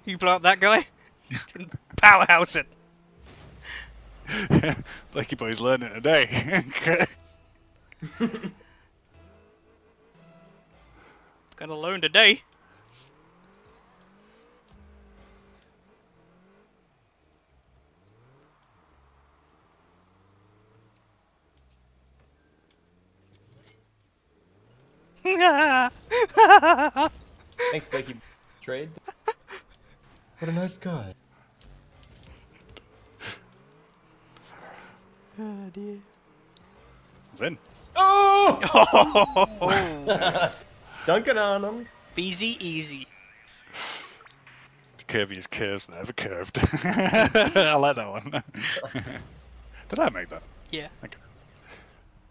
You blow up that guy. Powerhouse it. Blakey boy's learning today. Got a loan today. Thanks, Becky. Trade. What a nice guy. Ah, it's in. Oh! oh, Dunking on him. easy, easy. The curviest curves never curved. I like that one. Did I make that? Yeah. Okay.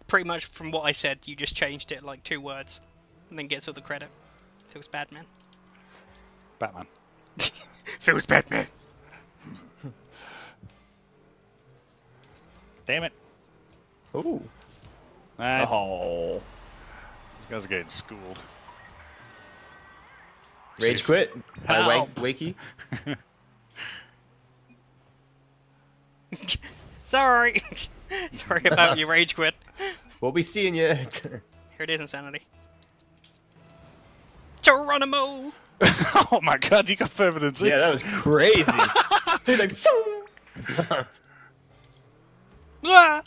Pretty much from what I said, you just changed it like two words, and then gets all the credit. Feels bad, man. Batman. Feels bad, man. Damn it. Ooh. Nice. Oh. These guys are getting schooled. Rage Jeez. quit by Wank Help. Wakey. Sorry. Sorry about your rage quit. We'll be seeing you. Here it is, insanity. Geronimo. oh my god, you got further than Zeus. yeah, that was crazy. Like!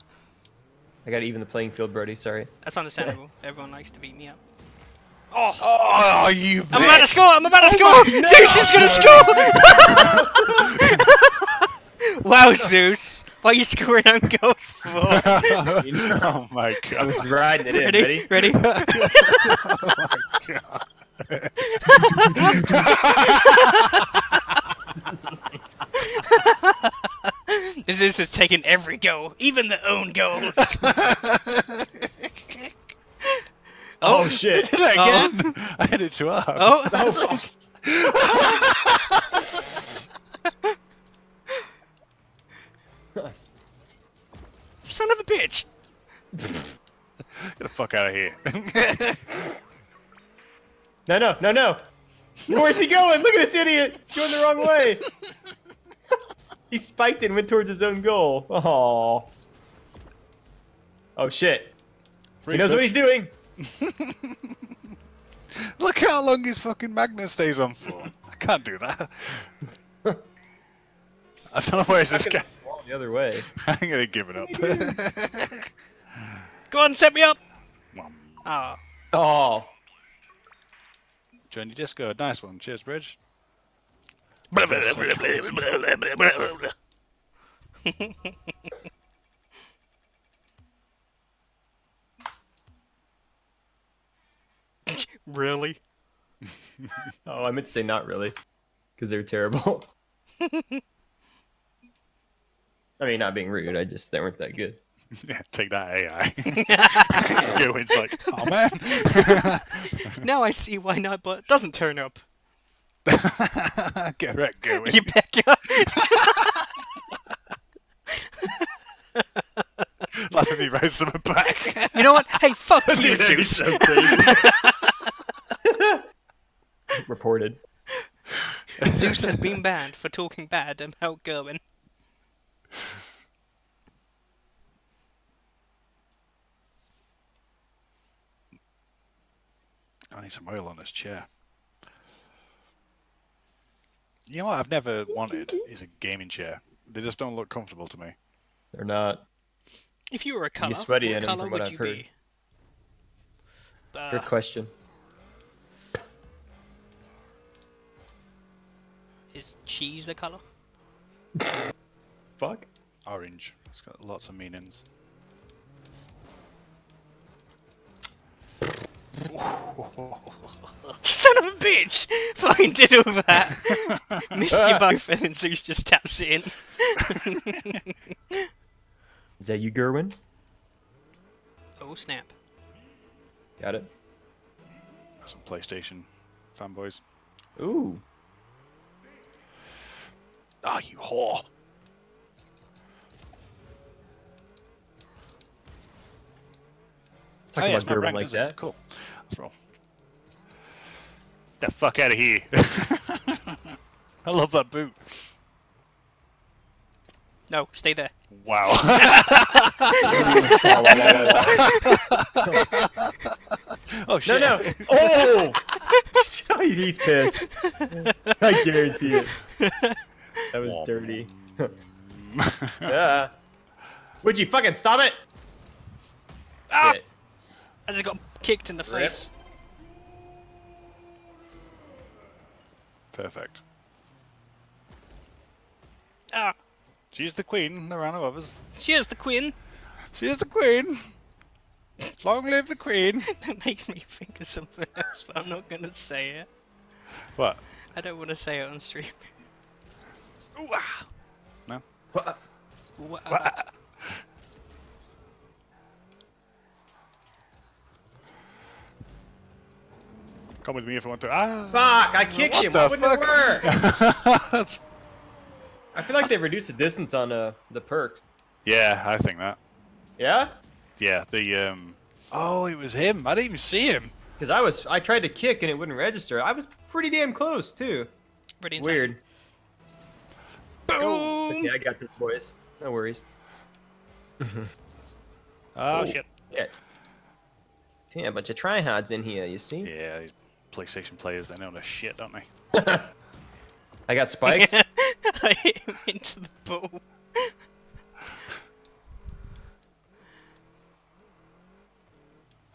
I gotta even the playing field, Brody. Sorry. That's understandable. Everyone likes to beat me up. Oh, Oh, you I'm about to score! I'm about to Oh score! Zeus is gonna score! wow, Zeus! Why are you scoring own goals for? oh my god! I god. was riding it in. Ready? Ready? Ready? oh my god. Zeus has taken every goal, even the own goals. Oh, oh shit! Did it again? Oh. I hit it too hard. Oh, son of a bitch! Get the fuck out of here. No, no, no, no! Where's he going? Look at this idiot going the wrong way. he spiked it and went towards his own goal. Oh. Oh shit! He knows what he's doing. Look how long his fucking magnet stays on for. I can't do that. I don't know where is this guy. The other way. I'm gonna give it up. Go on, set me up! Ah, Oh. Johnny Disco, nice one. Cheers, Bridge. Really? Oh, I meant to say not really, because they're terrible. I mean, not being rude. I just they weren't that good. Yeah, take that AI. Goin's like, oh man. now I see why Nightbot doesn't turn up. Get wrecked, Goin. You pecker! Laugh at me, raise something back. You know what? Hey, fuck you, Dude, that'd Zeus! so crazy. Reported. Zeus has been banned for talking bad about Gerwin. I need some oil on this chair. You know what I've never wanted is a gaming chair. They just don't look comfortable to me. They're not. If you were a colour, sweaty what colour from would what I've you heard. be? Uh, Good question. Is cheese the colour? Fuck. Orange. It's got lots of meanings. Son of a bitch! Fucking did all that. Missed you both, and then Zeus just taps it in. Is that you, Gerwin? oh snap! Got it. Some PlayStation fanboys. Ooh. Ah, you whore. Talk Oh, yeah, about it's not Gerwin ranked, like that. Cool. Let's roll. The fuck out of here. I love that boot. No, stay there. Wow. oh No, shit. no. Oh! He's pissed. I guarantee it. That was dirty. yeah. Would you fucking stop it? Ah! Shit. I just got kicked in the Rip. face. Perfect. Ah! She's the queen. There are no others. Cheers, the Queen. She is the queen. Long live the queen. That makes me think of something else, but I'm not gonna say it. What? I don't want to say it on stream. Ooh, ah. No. What? Wha- Come with me if you want to. Ah. Fuck! I kicked What him. the Why wouldn't it fuck? work? I feel like they reduced the distance on uh, the perks. yeah, I think that. Yeah? Yeah, the um. Oh, it was him. I didn't even see him. Because I was, I tried to kick and it wouldn't register. I was pretty damn close too. Pretty insane. Weird. It's okay, I got this, boys. No worries. Oh Ooh. shit. Yeah. Yeah, a bunch of tryhards in here, you see? Yeah, these PlayStation players, they know their shit, don't they? I got spikes. I hit him into the ball.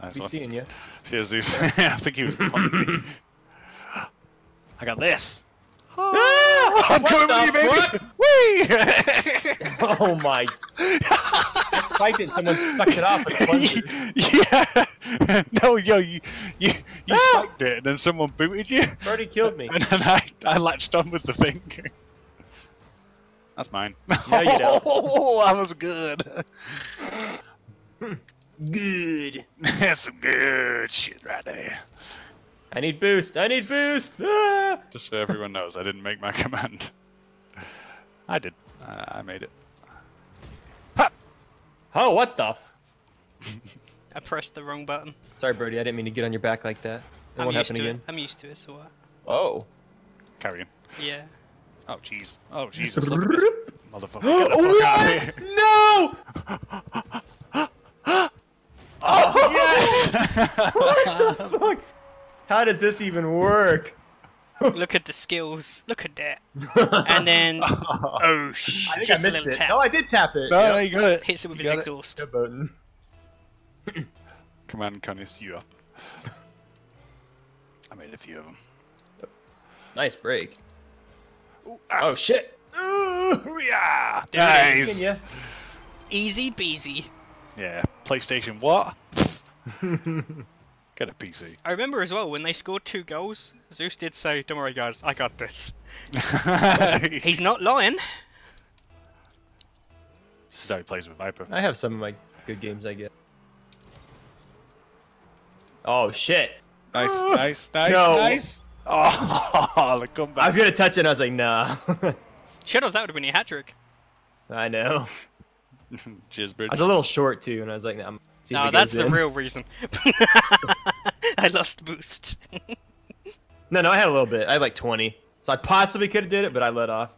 Nice Be one. seeing you. Cheers. I think he was. I got this. Ah, I'm what coming with you, baby. fuck? Whee! Oh my! I spiked it. Someone sucked it off with a plunger. yeah. No, yo, you you, you Ah! spiked it, and then someone booted you, Already killed me. and then I I latched on with the thing. That's mine. No, you don't. Oh, that was good. Good. That's some good shit right there. I need boost. I need boost. Ah! Just so everyone knows, I didn't make my command. I did. I I made it. Ha! Oh, what the? F- I pressed the wrong button. Sorry, Brody. I didn't mean to get on your back like that. It I'm won't used happen to again. it. I'm used to it, so what? Oh. Carry on. Yeah. Oh jeez. Oh Jesus. Look at this motherfucker. Get the fuck out of here. No! Oh yes! what the Fuck. How does this even work? Look at the skills. Look at that. And then, oh, sh- I think just I a missed little it. tap. No, I did tap it. no, Yep. no, you got it. Hits it with You his got exhaust. Showboating. Command Cunnis, you up. I made a few of them. Nice break. Ooh, ah. Oh shit! Ooh, yeah! There. Nice! Yeah. Easy peasy. Yeah, PlayStation what? Get a PC. I remember as well when they scored two goals. Zeus did say, "Don't worry, guys, I got this." this He's not lying. This is how he plays with Viper. I have some of my good games, I get. Oh shit! Nice, nice, nice, No. nice. Oh, the comeback. I was gonna touch it, and I was like, nah. Should have. That would have been a hat trick. I know. Cheers, I was a little short too, and I was like, nah, I'm. See No, that's goes the in. real reason. I lost boost. No, no, I had a little bit. I had like 20, so I possibly could have did it, but I let off.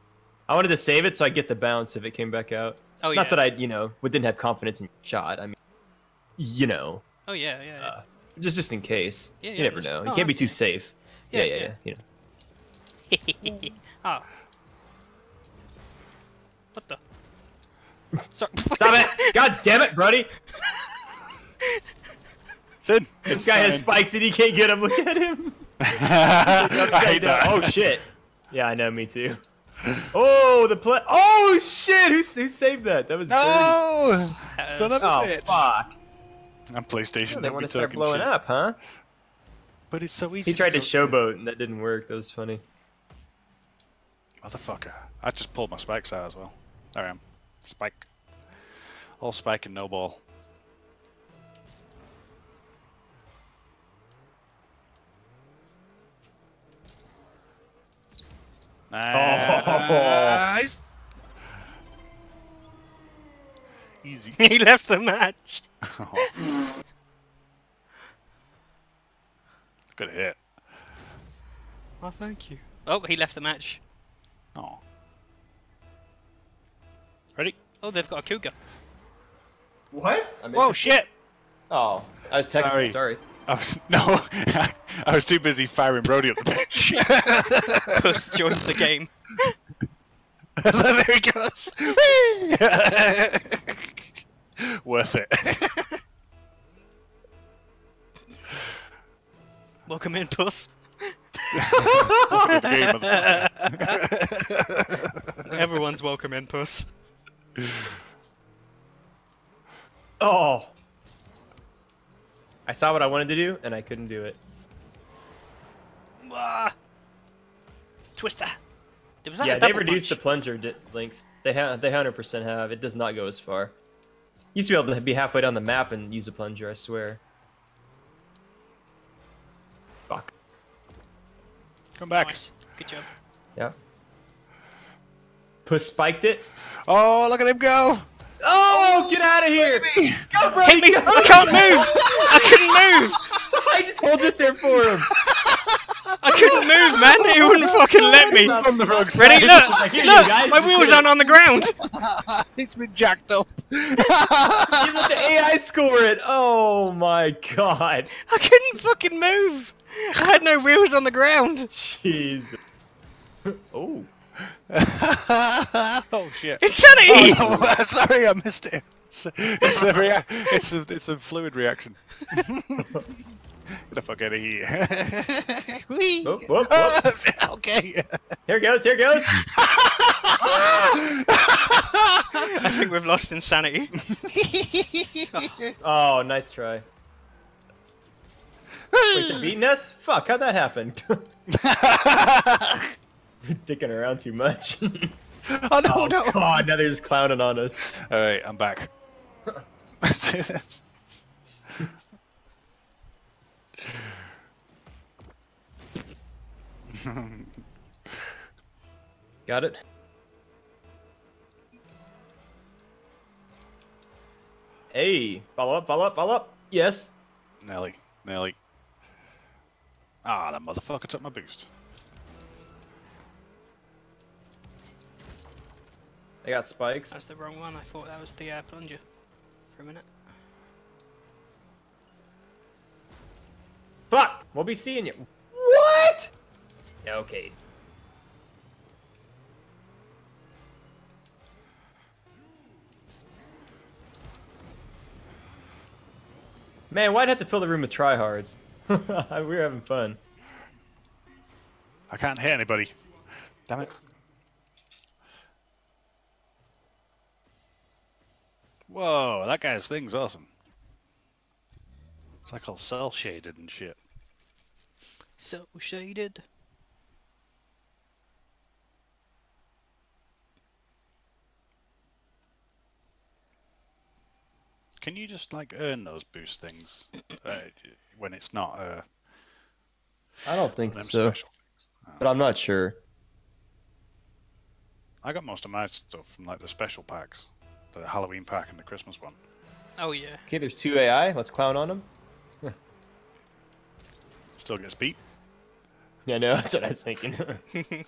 I wanted to save it so I get the bounce if it came back out. Oh yeah. Not that I, you know, didn't have confidence in shot. I mean, you know, Oh yeah, yeah. yeah. Uh, just just in case. Yeah, you never know. You oh, can't be too safe. Yeah, Yeah, yeah, yeah. yeah. You know. oh. What the? Sorry. Stop it! God damn it, Brody! Sid, This guy has spikes and he can't get them. Look at him. I hate that. Oh shit! Yeah, I know. Me too. Oh, the play. Oh shit! Who, who saved that? That was. No! Son of a Oh bitch. fuck! I'm PlayStation. Oh, they want to start blowing shit. up, huh? But it's so easy. He tried to shit. showboat and that didn't work. That was funny. Motherfucker. I just pulled my spikes out as well. There I am. Spike. All spike and no ball. Nice. Easy. he left the match. Good hit. Oh, thank you. Oh, he left the match. Oh. Ready? Oh, they've got a cougar. What? I Whoa, shit! Oh, I was texting. Sorry. Sorry. I was no, I was too busy firing Brody up the pitch. Puss joined the game. there he goes. Worth it. Welcome in, Puss. Good game, motherfucker. Everyone's welcome in, Puss. Oh. I saw what I wanted to do and I couldn't do it. Ah. Twister. Was that yeah, a they double reduced the plunger length. They have. They hundred percent have. It does not go as far. Used to be able to be halfway down the map and use a plunger. I swear. Fuck. Come back. Nice. Good job. Yeah. Puss spiked it. Oh, look at him go! Oh, oh, get out of here! Go, Brody, Hit me! go! I can't move! I couldn't move! I just hold it there for him. I couldn't move, man. He wouldn't fucking let me. From the wrong Ready? Look, Like, look. guys, My just wheels aren't on the ground. it's been jacked up. You let the AI score it. Oh my god. I couldn't fucking move. I had no wheels on the ground. Jeez. Oh. oh shit. Insanity! Oh, no, sorry, I missed it. It's, it's a rea- it's a it's a fluid reaction. Get the fuck out of here. Whee. Whoop, whoop, whoop. okay. Here goes. Here goes. I think we've lost insanity. Oh, nice try. Wait, they're beating us? Fuck, how'd that happen? Dicking around too much. oh no, oh, no. God, now they're just clowning on us. All right, I'm back. Got it? Hey, follow up, follow up, follow up. Yes. Nelly, Nelly. Ah, that motherfucker took my boost. I got spikes. That's the wrong one. I thought that was the uh, plunger for a minute. Fuck! We'll be seeing you. What? Okay. Man, why'd I have to fill the room with tryhards? we were having fun. I can't hear anybody. Damn it. Whoa, that guy's thing's awesome. It's like all cel shaded and shit. So shaded. Can you just like earn those boost things uh, when it's not uh, I don't think so, special things? but I'm not sure. I got most of my stuff from like the special packs, the Halloween pack and the Christmas one. Oh yeah. Okay, there's two AI. Let's clown on them. Still gets beat. Yeah, no, that's what I was thinking.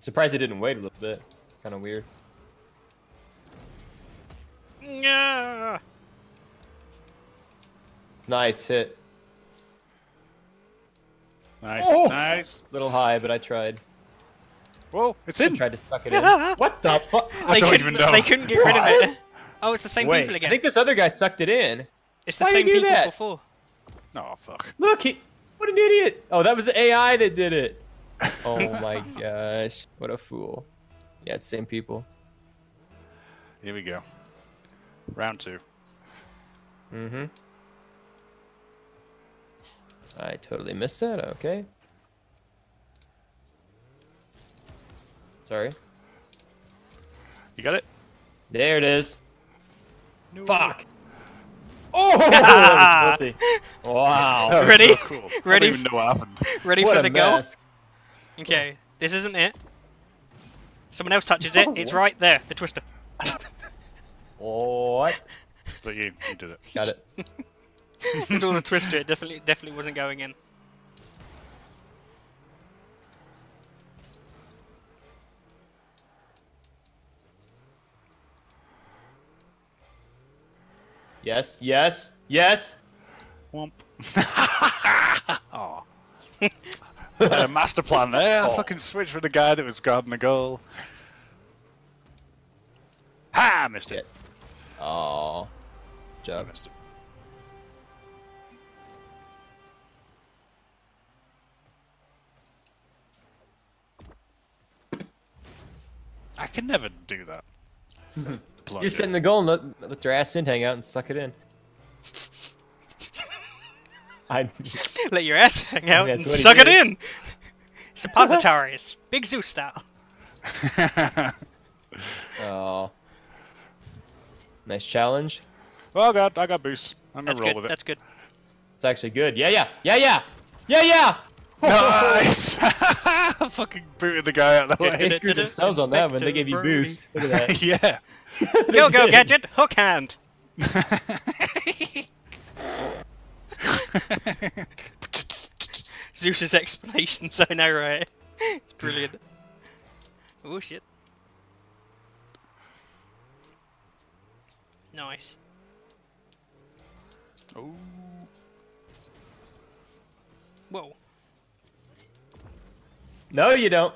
Surprised they didn't wait a little bit. Kind of weird. Yeah. Nice hit. Nice, Oh! nice. Little high, but I tried. Whoa, it's I in. tried to suck it in. what the fuck? They don't couldn't. even know. They couldn't get rid of it. Oh, it's the same Wait, people again. I think this other guy sucked it in. It's the why'd same people that? before. Oh fuck. Look, he, what an idiot! Oh, that was the AI that did it. Oh my gosh, what a fool! Yeah, it's same people. Here we go. Round two. Mm-hmm. I totally missed that. Okay. Sorry. You got it? There it is. No. Fuck. Oh, that was filthy. Wow. That was Ready? So cool. I Ready don't even know what happened. Ready what for the goal? mess. Okay, this isn't it. Someone else touches it. It's right there. The twister. What? So you, you did it. Got it. It's all the twister. It definitely, definitely wasn't going in. Yes, yes, yes. Womp. Aw. Had a master plan there. I Oh. fucking switched with the guy that was guarding the goal. Ha! I missed it. Oh. I Job. missed it. I can never do that. Plunge You sit in the goal and let, let your ass in, hang out, and suck it in. I. Let your ass hang out that's and what he suck it in. Suppositories. Big Zoo style. Oh. Nice challenge. oh god, I got boost. I'm gonna That's roll good. with it. That's good. It's actually good. Yeah, yeah, yeah, yeah, yeah, yeah. Nice! fucking booted the guy out of the way. They screwed themselves on that one. They gave you Inspector boost. Look at that. yeah. They Go, go, gadget. Hook hand. Zeus's explanations. I know, right? Eh? It's brilliant. Oh shit. Nice. Oh. Whoa. No, you don't.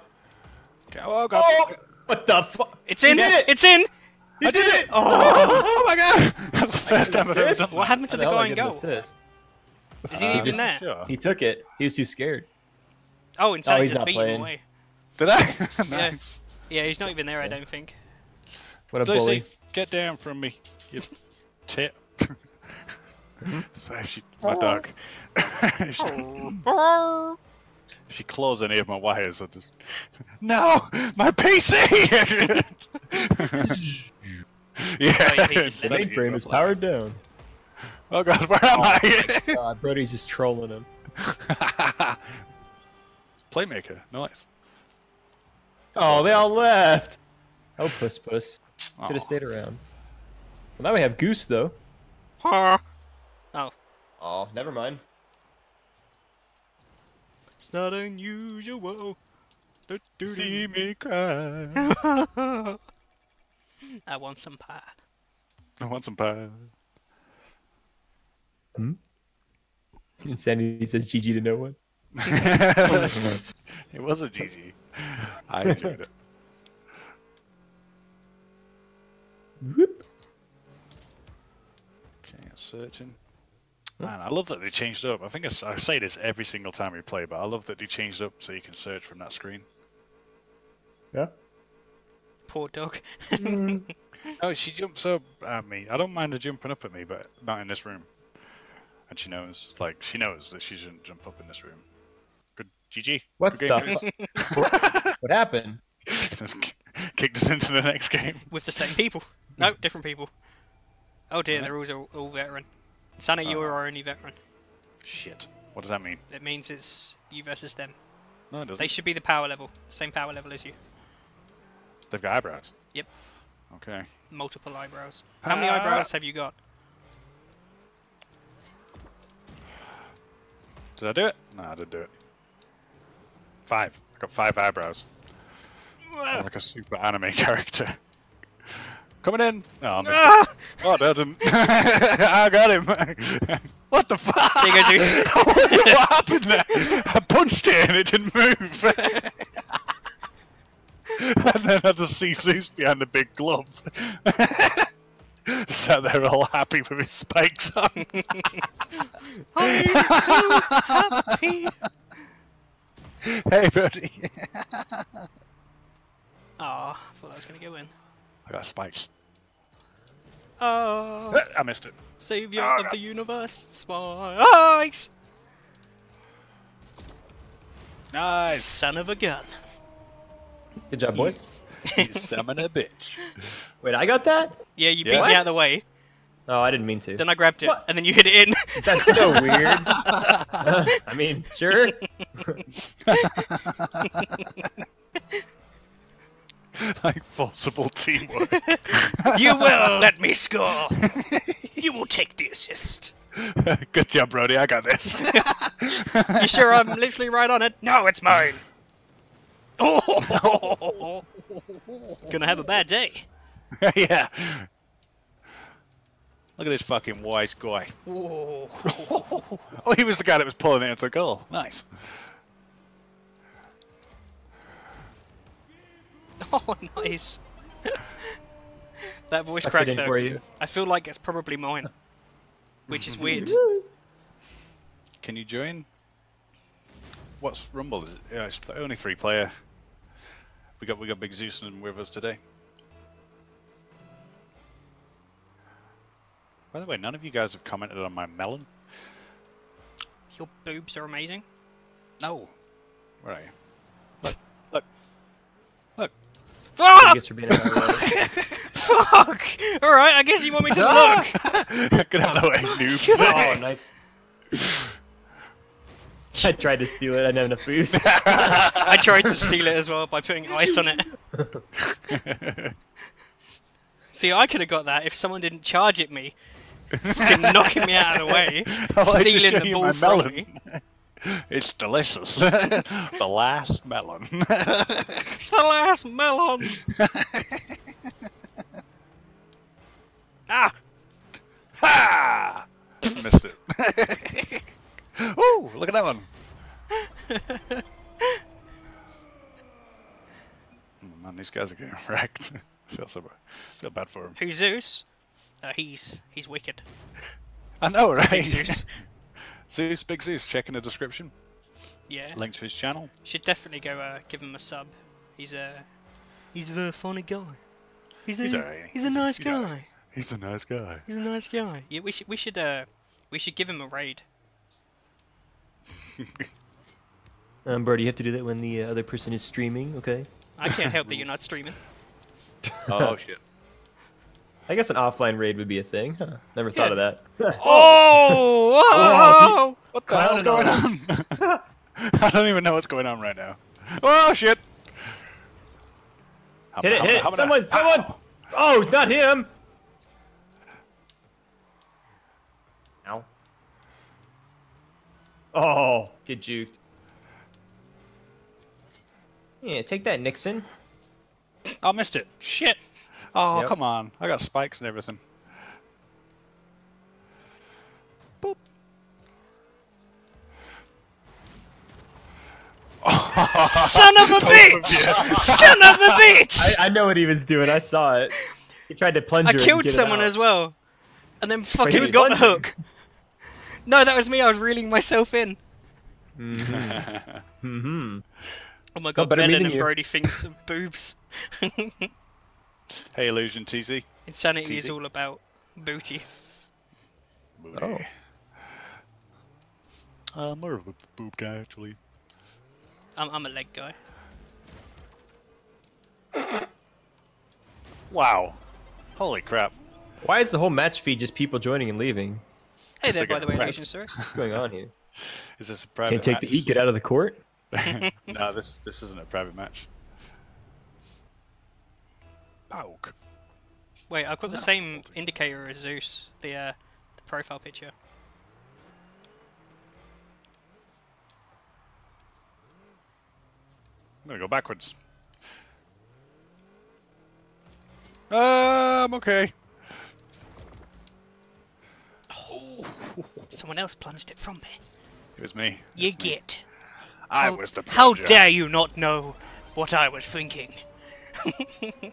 Okay, Oh god. Oh, what the fuck? It's in! it! It's in! I did it! Oh! Oh my god! That's the first time I've ever assist? done What happened to the How hell guy I in get an goal? assist? Is he Uh, even there? Sure. He took it. He was too scared. Oh, instead he he's just not beat playing. him away. Did I? Yeah. nice. Yeah, he's not even there, I don't think. What a Lucy, bully. get down from me, you tit. so if she, my dog, if, she, Oh. if she claws any of my wires, I just no, my PC. Yeah, Oh, he just The let mainframe is powered down. Oh god, where am I? God, Brody's just trolling him. Playmaker, nice. Oh, they all left. Oh, puss puss. Should Aw. have stayed around. Well, now we have Goose, though. Huh. Oh. Oh, never mind. It's not unusual. to See me cry. I want some pie. I want some pie. Hmm? Insanity says GG to no one. it was a GG. I enjoyed it. Whoop. Okay, searching. Man, I love that they changed up. I think I say this every single time we play, but I love that they changed up so you can search from that screen. Yeah. Poor dog. Oh, she jumps up at me. I don't mind her jumping up at me, but not in this room. And she knows, like, she knows that she shouldn't jump up in this room. Good GG. What Good the game. fuck? what happened? Just kicked us into the next game. With the same people. No, different people. Oh dear, Right. they're all, all veteran. Santa, you Oh. are our only veteran. Shit. What does that mean? It means it's you versus them. No, it doesn't. They should be the power level. Same power level as you. They've got eyebrows. Yep. Okay. Multiple eyebrows. How many Ah. eyebrows have you got? Did I do it? No, I didn't do it. Five. I got five eyebrows. I'm like a super anime character. Coming in. No, I missed Ah! Oh, no, I didn't. I got him. what the fuck? There you go, Zeus. what happened there? I punched it and it didn't move. and then just see Zeus behind the big glove. so they're all happy with his spikes on. I'm so happy. hey, buddy. Ah, I thought that was gonna go in. I got spikes. Oh, I missed it. savior Oh, of the universe, spikes. Nice. Son of a gun. Good job, boys. You summon a bitch. Wait, I got that? Yeah, you Yeah. beat me out of the way, Oh, I didn't mean to. then I grabbed it, What? and then you hit it in. That's so weird. Uh, I mean, sure. like forcible teamwork. you will let me score. You will take the assist. Good job, Brody. I got this. You sure I'm literally right on it? No, it's mine. Oh, gonna have a bad day. yeah. Look at this fucking wise guy. Oh, Oh, he was the guy that was pulling it into the goal. Nice. oh nice. that voice Sucked crack though. for you. I feel like it's probably mine, which is weird. Can you join? What's Rumble? Is it? Yeah, it's only three player. We got we got Big Zeus and with us today. By the way, none of you guys have commented on my melon. Your boobs are amazing. No. Where are you? Look, look, look. Ah, Thanks for being out of the way. fuck! All right, I guess you want me to look. Get out of the way, noobs. Oh, nice. I tried to steal it. I didn't have enough boost. I tried to steal it as well by putting ice on it. See, I could have got that if someone didn't charge at me, fucking knocking me out of the way, I like stealing show the ball my from melon. me. it's delicious. the last melon. It's the last melon. ah, ha! Missed it. Ooh, look at that one. Oh, man, these guys are getting wrecked. feel so bad. feel bad for him. who's Zeus? Uh, he's he's wicked. I know, right? Big Zeus. Zeus, Big Zeus. Check in the description. Yeah. Link to his channel. Should definitely go uh, give him a sub. He's a he's a very funny guy. He's a He's he's, a nice he's guy. alright. He's a nice guy. He's a nice guy. Yeah, we should we should uh we should give him a raid. Um, Birdie, you have to do that when the uh, other person is streaming, okay? I can't help that you're not streaming. Oh shit. I guess an offline raid would be a thing. Huh. Never thought of that. Oh! oh! What the hell's going on? I don't even know what's going on right now. Oh shit! hit it, hit it! Someone, someone! Oh, not him! Oh, get juked. Yeah, take that, Nixon. I missed it. Shit! Oh Yep. come on! I got spikes and everything. Boop. Son of a bitch! Son of a bitch! I, I know what he was doing. I saw it. He tried to plunge I killed someone as well, and then fucking was got the hook. No, that was me. I was reeling myself in. Mm-hmm. Oh my god, better Melon and. Brody thinks of boobs. hey, Illusion TZ. Insanity is all about booty. Booty. Oh. Uh, more of a boob guy, actually. I'm, I'm a leg guy. Wow. Holy crap. Why is the whole match feed just people joining and leaving? Hey Just there, by the way, wrecked. Legion, sir. What's going on here? Is this a private Can't take match? the heat. Get out of the court. no, this this isn't a private match. Poke. Wait, I've got the same indicator as Zeus, the uh, the profile picture. I'm gonna go backwards. Um, okay. Someone else plunged it from me. It was me. You It's me. get. I How, was the how dare you not know what I was thinking? I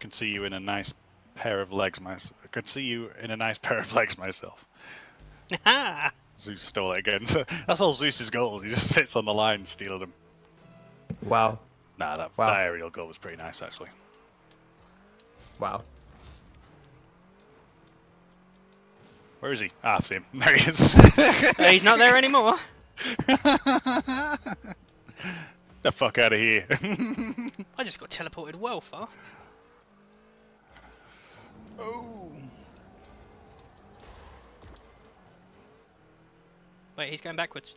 can see you in a nice pair of legs myself. I could see you in a nice pair of legs myself. Ha! Zeus stole it again. So that's all Zeus's goals. He just sits on the line stealing them. Wow. Nah, that, Wow. that aerial goal was pretty nice actually. Wow. Where is he? Ah, I see him. There he is. Uh, he's not there anymore. the fuck out of here. I just got teleported well far. oh. Wait, he's going backwards.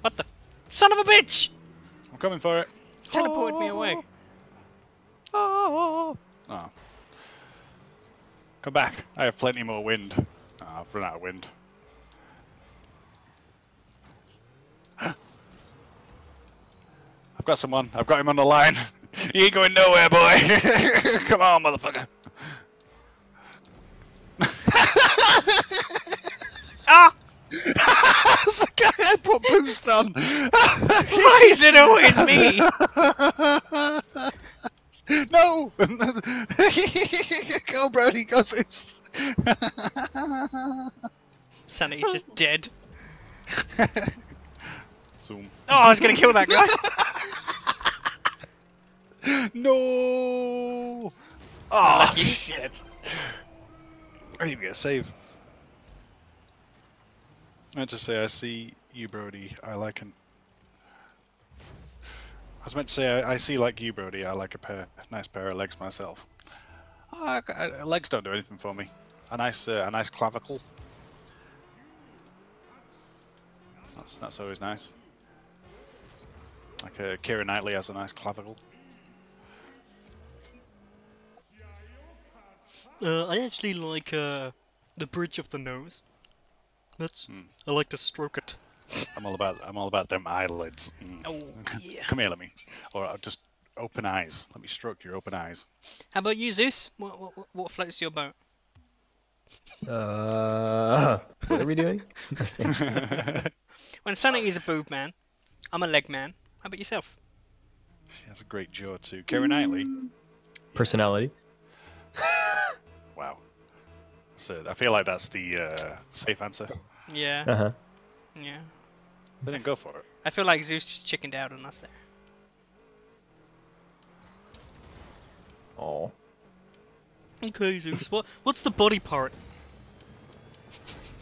What the? Son of a bitch! I'm coming for it. Teleported me away. Oh. oh. Come back. I have plenty more wind. Oh, I've run out of wind. I've got someone. I've got him on the line. He ain't going nowhere, boy. Come on, motherfucker. Ah! That's the guy I put boost on. Why is it always me? no! go, Brody, go, Zeus. Sanity's just dead. Zoom. Oh, I was gonna kill that guy. No! Oh, shit. I didn't even get a save. I just say I see you, Brody. I like an. I was meant to say I, I see like you, Brody. I like a pair, nice pair of legs myself. Ah, I- I- legs don't do anything for me. A nice, uh, a nice clavicle. That's that's always nice. Like uh, Keira Knightley has a nice clavicle. Uh, I actually like uh, the bridge of the nose. That's. Mm. I like to stroke it. I'm all about I'm all about them eyelids. Mm. Oh yeah. Come here, let me, or uh, just open eyes. Let me stroke your open eyes. How about you, Zeus? What what what- what floats your boat? Uh, what are we doing? When Sonic is a boob man, I'm a leg man. How about yourself? She has a great jaw too. Karen Knightley. Personality. Wow. So I feel like that's the uh, safe answer. Yeah. Uh huh. Yeah. They didn't go for it. I feel like Zeus just chickened out on us there. Oh. Okay, Zeus. What what's the body part?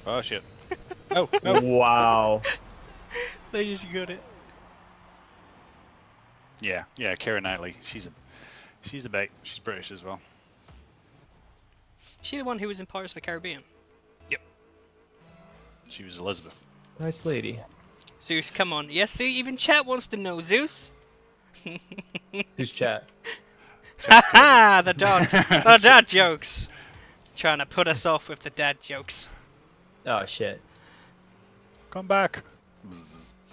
Oh shit. Oh no. Wow. They just got it. Yeah, yeah. Karen Knightley. She's a she's a bait. She's British as well. She the one who was in Pirates of the Caribbean. Yep. She was Elizabeth. Nice lady. Zeus, come on. Yes, see, even chat wants to know, Zeus. Who's chat? Ha ha! The dad, the dad jokes. Trying to put us off with the dad jokes. Oh shit. Come back.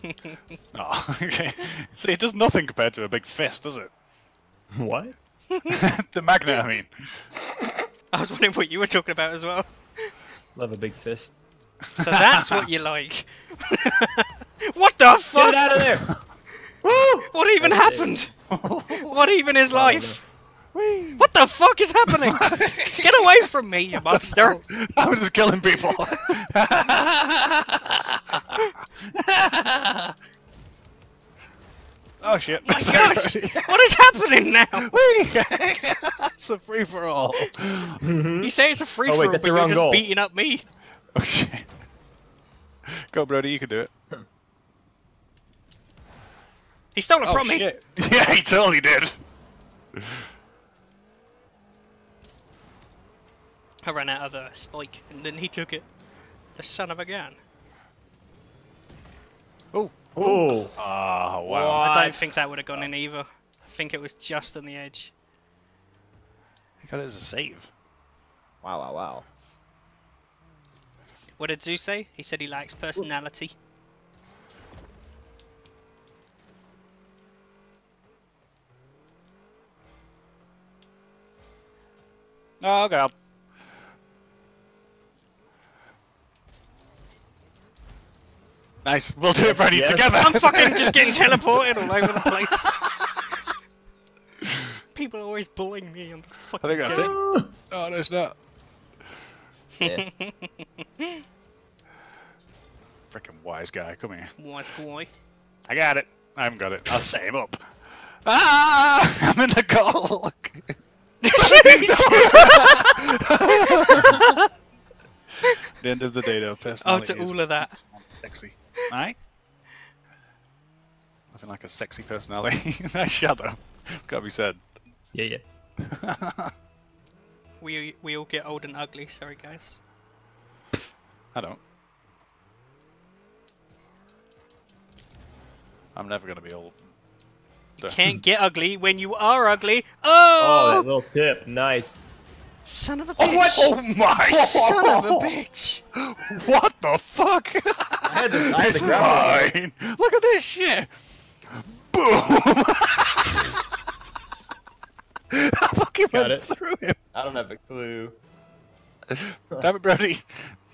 oh, okay. See, it does nothing compared to a big fist, does it? What? the magnet, I mean. I was wondering what you were talking about as well. Love a big fist. So that's what you like. what the fuck? it out of there! Woo! What even happened? what even is life? Whee! What the fuck is happening? Get away from me, you monster! I was just killing people. oh shit! My gosh! What is happening now? it's a free for all. You say it's a free oh, for all, that's but the you're wrong just goal. beating up me. Okay. Go, Brody. You can do it. He stole it Oh from me. Yeah, he totally did. I ran out of a spike, and then he took it. The son of a gun. Oh. Oh. Oh wow. Ah, I don't think that would have gone in either. I think it was just on the edge. I got it as a save. Wow, wow, wow. What did Zeus say? He said he lacks personality. Oh god. Nice. We'll do it, Yes, Brody, yes. together. I'm fucking just getting teleported all over the place. People are always bullying me on this fucking I think that's game. it. Oh, no, it's not. Yeah. Freaking wise guy. Come here. Wise boy. I got it. I haven't got it. I'll set him up. Ah! I'm in the goal. the end of the day, though. oh, Personality to all of that. sexy. Aye? Nothing like a sexy personality. nice shadow. It's gotta be said. Yeah, yeah. We we all get old and ugly. Sorry, guys. I don't. I'm never gonna be old. You can't get ugly when you are ugly. Oh, Oh, that little tip. Nice. Son of a oh, bitch! Oh my! Son of a bitch! What the fuck? I had to, I had to it's grab it. mine. Look at this shit. Boom! I fucking Got went it. through him. I don't have a clue. Damn it, Brody.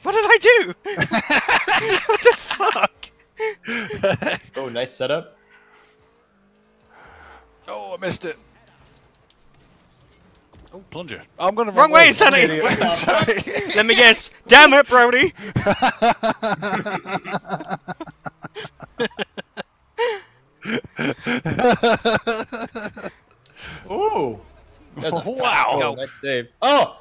What did I do? what the fuck? Oh, nice setup. oh, I missed it. Oh, plunger. I'm gonna Wrong way, I'm Sonny. an idiot. What the Sorry. Let me guess. Damn it, Brody! Ooh. That's a Wow. Go. nice save. Oh!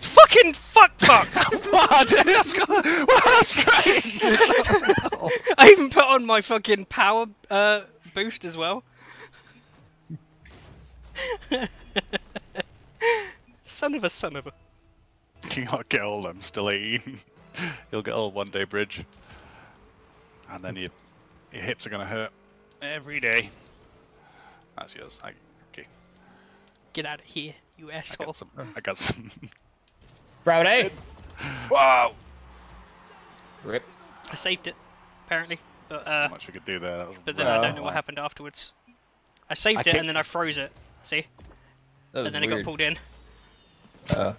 Fucking fuck, fuck! What? Let's go. Wow, straight. I even put on my fucking power uh, boost as well. Son of a son of a. You gotta get old. I'm still 18. You'll get old one day, Bridge. And then your, your hips are gonna hurt every day. That's yours. I, okay. Get out of here, you I asshole. got some. I got some. Brownie! Wow! Rip. I saved it, apparently, but uh, Not much we could do there. That was but then rough. I don't know what happened afterwards. I saved I it can't- and then I froze it. See, That was and then it got pulled in. Uh,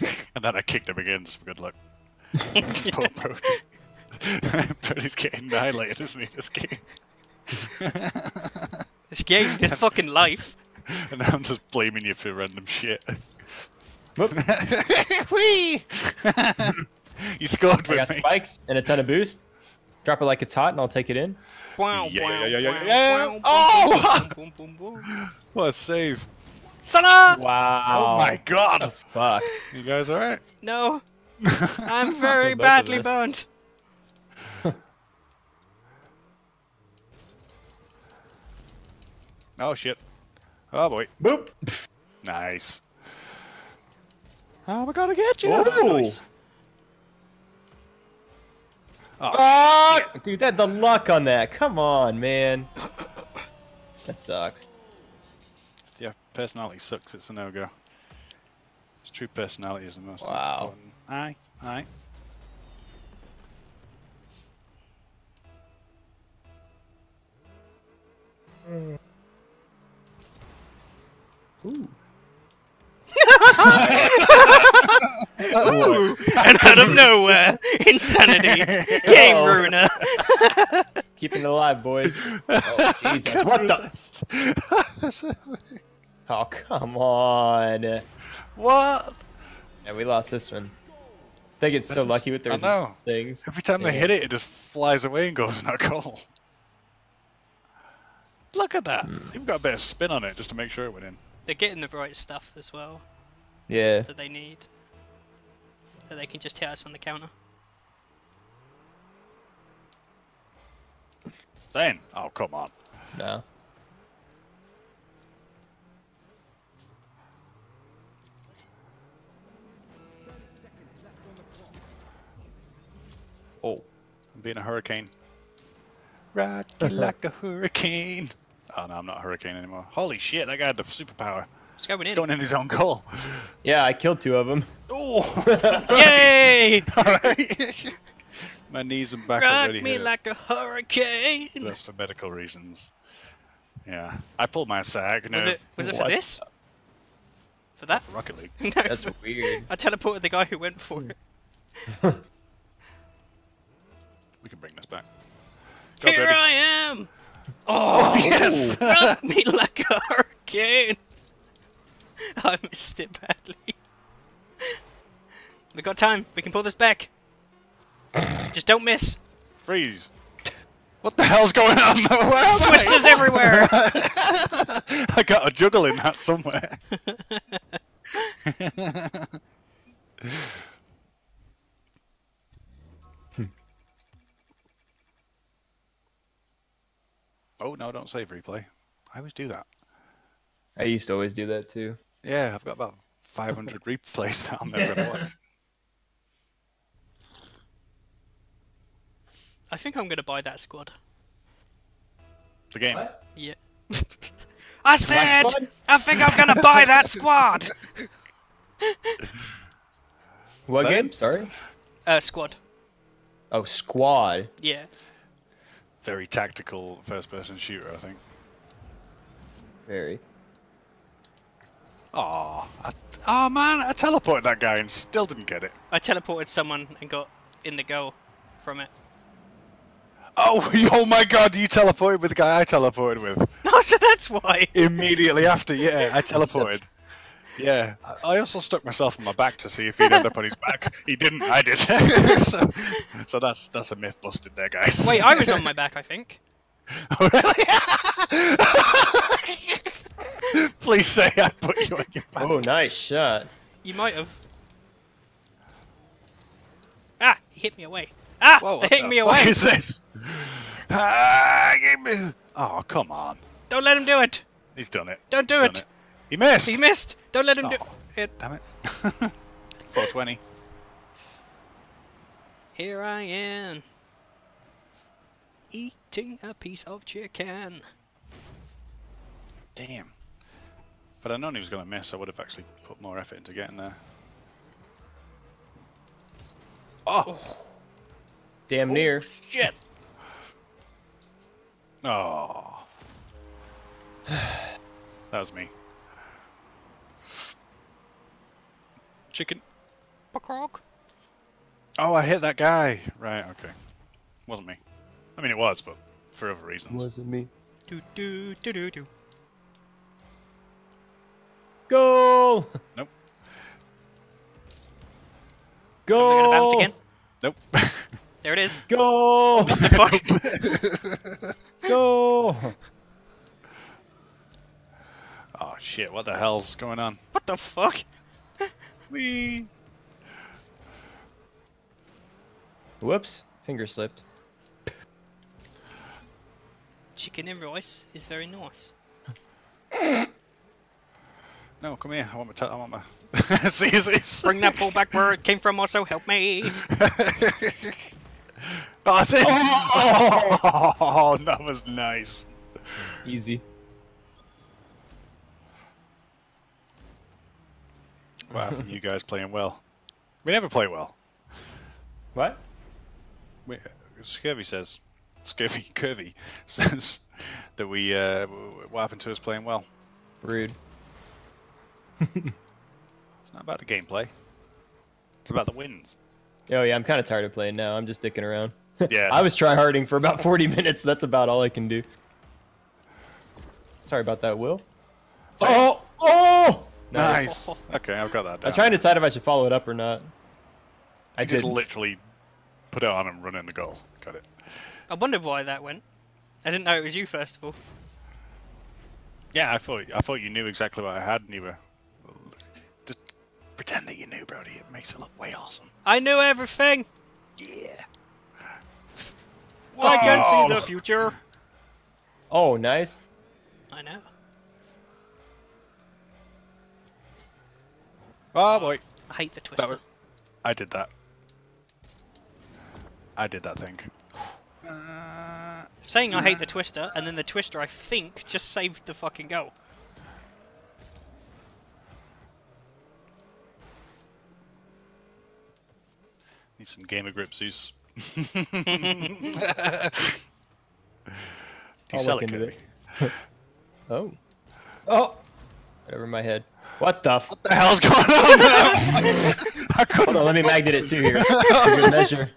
And then I kicked him again just for good luck. Poor Brody. Brody's getting annihilated, isn't he, this game? This game, this fucking life. and I'm just blaming you for random shit. whoop. Whee! you scored I with got me. spikes and a ton of boost. Drop it like it's hot, and I'll take it in. Wow, Yeah, wow, yeah, yeah, wow, yeah. wow, Oh! boom, boom, boom, boom. What a save. Sana! Wow. Oh my god! Fuck. You guys alright? No, I'm very badly us. burnt. Oh shit. Oh boy. Boop. Nice. Oh, we gonna get you. Whoa. Nice. Oh, Fuck! Dude, that the luck on that. Come on, man. That sucks. Yeah, personality sucks. It's a no go. It's true personality is the most Wow. important. Aye, aye. Ooh. and out of nowhere, insanity, game Oh. ruiner. Keeping it alive, boys. Oh, Jesus. What the? Oh, come on. what? Yeah, we lost this one. They get so lucky with their I know. things. Every time they hit it, it just flies away and goes in a goal. Look at that. Hmm. See, we've got a bit of spin on it just to make sure it went in. They're getting the right stuff as well Yeah. that they need. That they can just hit us on the counter. Then, oh come on. No. Oh. I'm being a hurricane. Rock you like a hurricane. Oh no, I'm not a hurricane anymore. Holy shit, that guy had the superpower. It's going He's in. going in his own goal. Yeah, I killed two of them. Oh! Yay! Alright. My knees and back Rock already me hurt. like a hurricane. That's for medical reasons. Yeah. I pulled my sag. No, Was it? Was it for this? For that? for Rocket League. no. That's weird. I teleported the guy who went for Hmm. it. We can bring this back. Go, Here Brody. I am. Oh, oh yes! rock me like a hurricane. I missed it badly. We got time. We can pull this back. Just don't miss. Freeze. What the hell's going on? Where am I? Twisters everywhere. I got a juggle in that somewhere. Oh no, don't save replay. I always do that. I used to always do that too. Yeah, I've got about 500 replays that I'm never going to watch. I think I'm gonna buy that squad. The game. Yeah. I said. I think I'm gonna buy that squad. What That game? Sorry. Uh, squad. Oh, Squad. Yeah. Very tactical first person shooter, I think. Very. Oh, I, oh man, I teleported that guy and still didn't get it. I teleported someone and got in the goal from it. Oh, oh my god, you teleported with the guy I teleported with. No, so that's why. Immediately after, yeah, I teleported. Yeah, I- I also stuck myself on my back to see if he'd end up on his back. He didn't, I did. so, so that's that's a myth busted there, guys. Wait, I was on my back, I think. Oh, really? Please say I put you on your back. Oh, nice shot. You might have. Ah, he hit me away. Ah, Whoa, they what hit the me away. is this? Ah, give me. Oh, come on. Don't let him do it. He's done it. Don't do Done it. He missed. He missed. Don't let him do Oh. it. Damn it. 420. Here I am. Eating a piece of chicken. Damn. But I'd known he was going to miss, I would have actually put more effort into getting there. Oh! oh. Damn near. Oh, shit. Oh. that was me. Chicken. Croc. Oh, I hit that guy. Right, okay. Wasn't me. I mean, it was, but for other reasons. Wasn't me. Do do do do do. Goal! Nope. Goal! Am I gonna bounce again? Nope. There it is. Goal! The fuck? Goal! oh, shit. What the hell's going on? what the fuck? Wee. Whoops. Finger slipped. Chicken and rice is very nice. No, come here. I want my. T- I want my. see, see. Bring that ball back where it came from. Also, help me. Oh, I see. Oh. oh, that was nice. Easy. What happened? You guys playing well? We never play well. What? We, Scurvy says, Scurvy Curvy says that we. Uh, what happened to us playing well? Rude. It's not about the gameplay. It's about the wins. Oh yeah, I'm kind of tired of playing now. I'm just dicking around. Yeah. I was tryharding for about 40 minutes. That's about all I can do. Sorry about that, Will. Sorry. Oh! Nice. Okay, I've got that down. I'm trying to decide if I should follow it up or not. I I just literally put it on and run in the goal. Got it. I wondered why that went. I didn't know it was you first of all. Yeah, I thought I thought you knew exactly what I had, and you were just pretend that you knew, Brody. It makes it look way awesome. I knew everything. Yeah. I can see the future. Oh, nice. I know. Oh boy, I hate the twister. was. I did that. I did that thing. Uh, Saying I hate the twister, and then the twister I think just saved the fucking goal. need some gamer grip, Zeus. Do you I'll sell look it, into it. Oh. Oh! Right over my head. What the f- What the hell's going on? I Hold couldn't. on, let me magnet it too here. For good measure.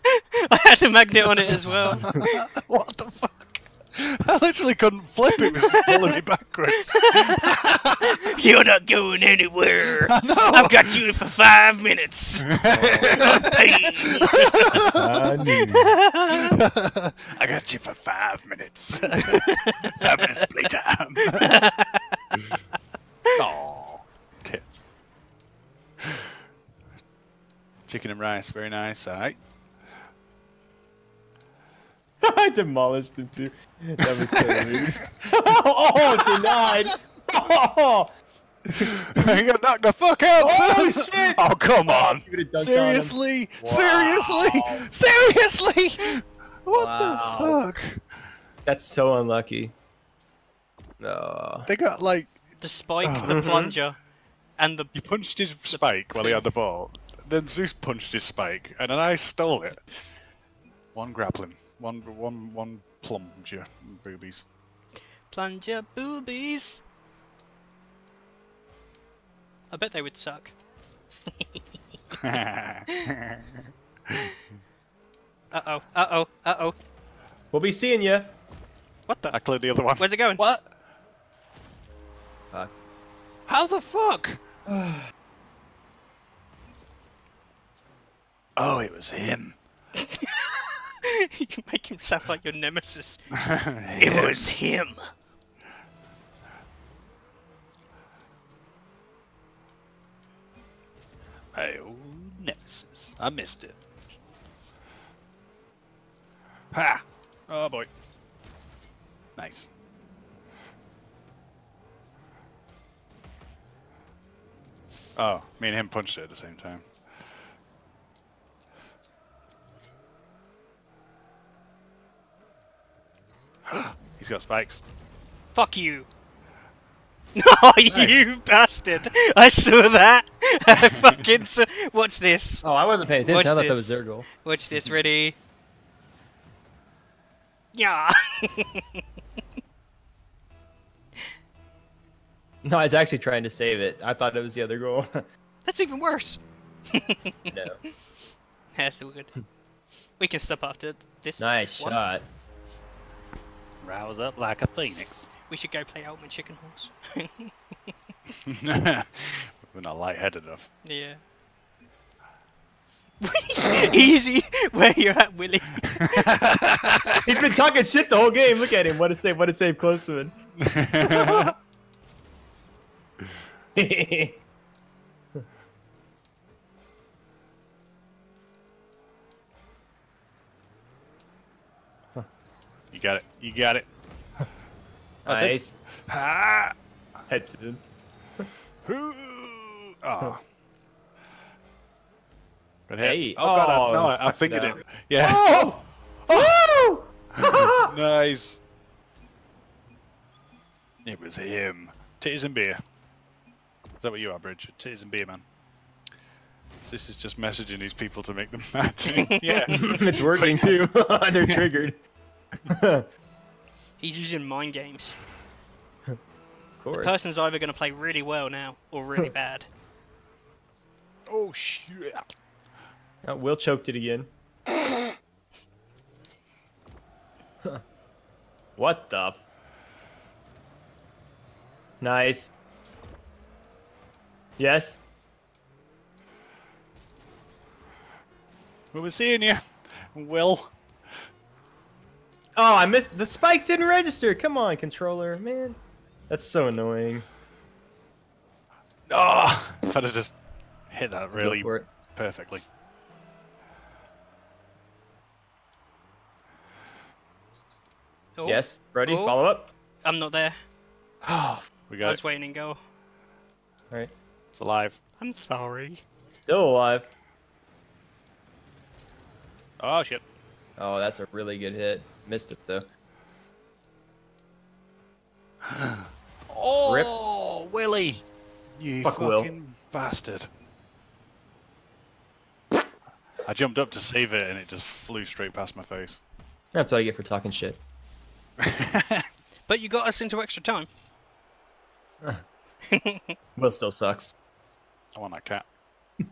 I had a magnet on it as well. What the fuck? I literally couldn't flip it. It was pulling me backwards. You're not going anywhere. I know. I've got you for five minutes. of pain. I knew. I got you for five minutes. five minutes playtime. Aw, tits. Chicken and rice, very nice. All right. I demolished him too. That was so rude. Oh, oh, denied. Oh, you got knocked the fuck out, Oh, son. shit. Oh, come on. You on. Seriously? Wow. Seriously? Seriously? What Wow. the fuck? That's so unlucky. No. They got like The spike, the uh-huh. plunger, and the. you punched his spike while he had the ball. Then Zeus punched his spike, and then I stole it. One grappling, one one one plunger boobies. Plunger boobies. I bet they would suck. Uh oh, uh oh, uh oh. We'll be seeing you. What the? I cleared the other one. Where's it going? What? Fuck. How the fuck? Oh, it was him. you make him sound like your nemesis. it was him. My old nemesis. I missed it. Ha! Oh boy. Nice. Oh, me and him punched it at the same time. He's got spikes. Fuck you. No, oh, you bastard! I saw that. I fucking saw. Watch this. Oh, I wasn't paying attention. Watch I thought that this. was their goal. Watch this. Ready? Yeah. No, I was actually trying to save it. I thought it was the other goal. That's even worse. no. Yeah, still good. We can stop after this. Nice one. shot. Rouse up like a phoenix. We should go play Ultimate Chicken Horse. We're not lightheaded enough. yeah. Easy. Where you're at, Willie. He's been talking shit the whole game. Look at him. What a save. What a save close to You got it. You got it. That's it. nice. Ah! Head to him. Oh. Good hit. Hey. Oh, God, I, Oh, no, I, I figured it. Yeah. Oh! Oh! nice. It was him. Titties and beer. Is that what you are, Bridge? Titties and beer, man. This is just messaging these people to make them mad. yeah. it's working too. They're triggered. Of He's using mind games. course. Person's either going to play really well now or really bad. Oh shit. Oh, Will choked it again. what the? F- nice. Yes. Well, we're seeing you. Will. Oh, I missed. The spikes didn't register. Come on, controller, man. That's so annoying. Oh, if I'd have just hit that really it. perfectly. Oh, Yes, ready? Oh. Follow up. I'm not there. Oh, We I got was it. waiting in goal. all right. It's alive. I'm sorry. Still alive. Oh shit. Oh, that's a really good hit. Missed it though. Oh, Willie. You Fuck Will. fucking bastard. I jumped up to save it and it just flew straight past my face. That's what I get for talking shit. But you got us into extra time. Will still sucks. I want that cat.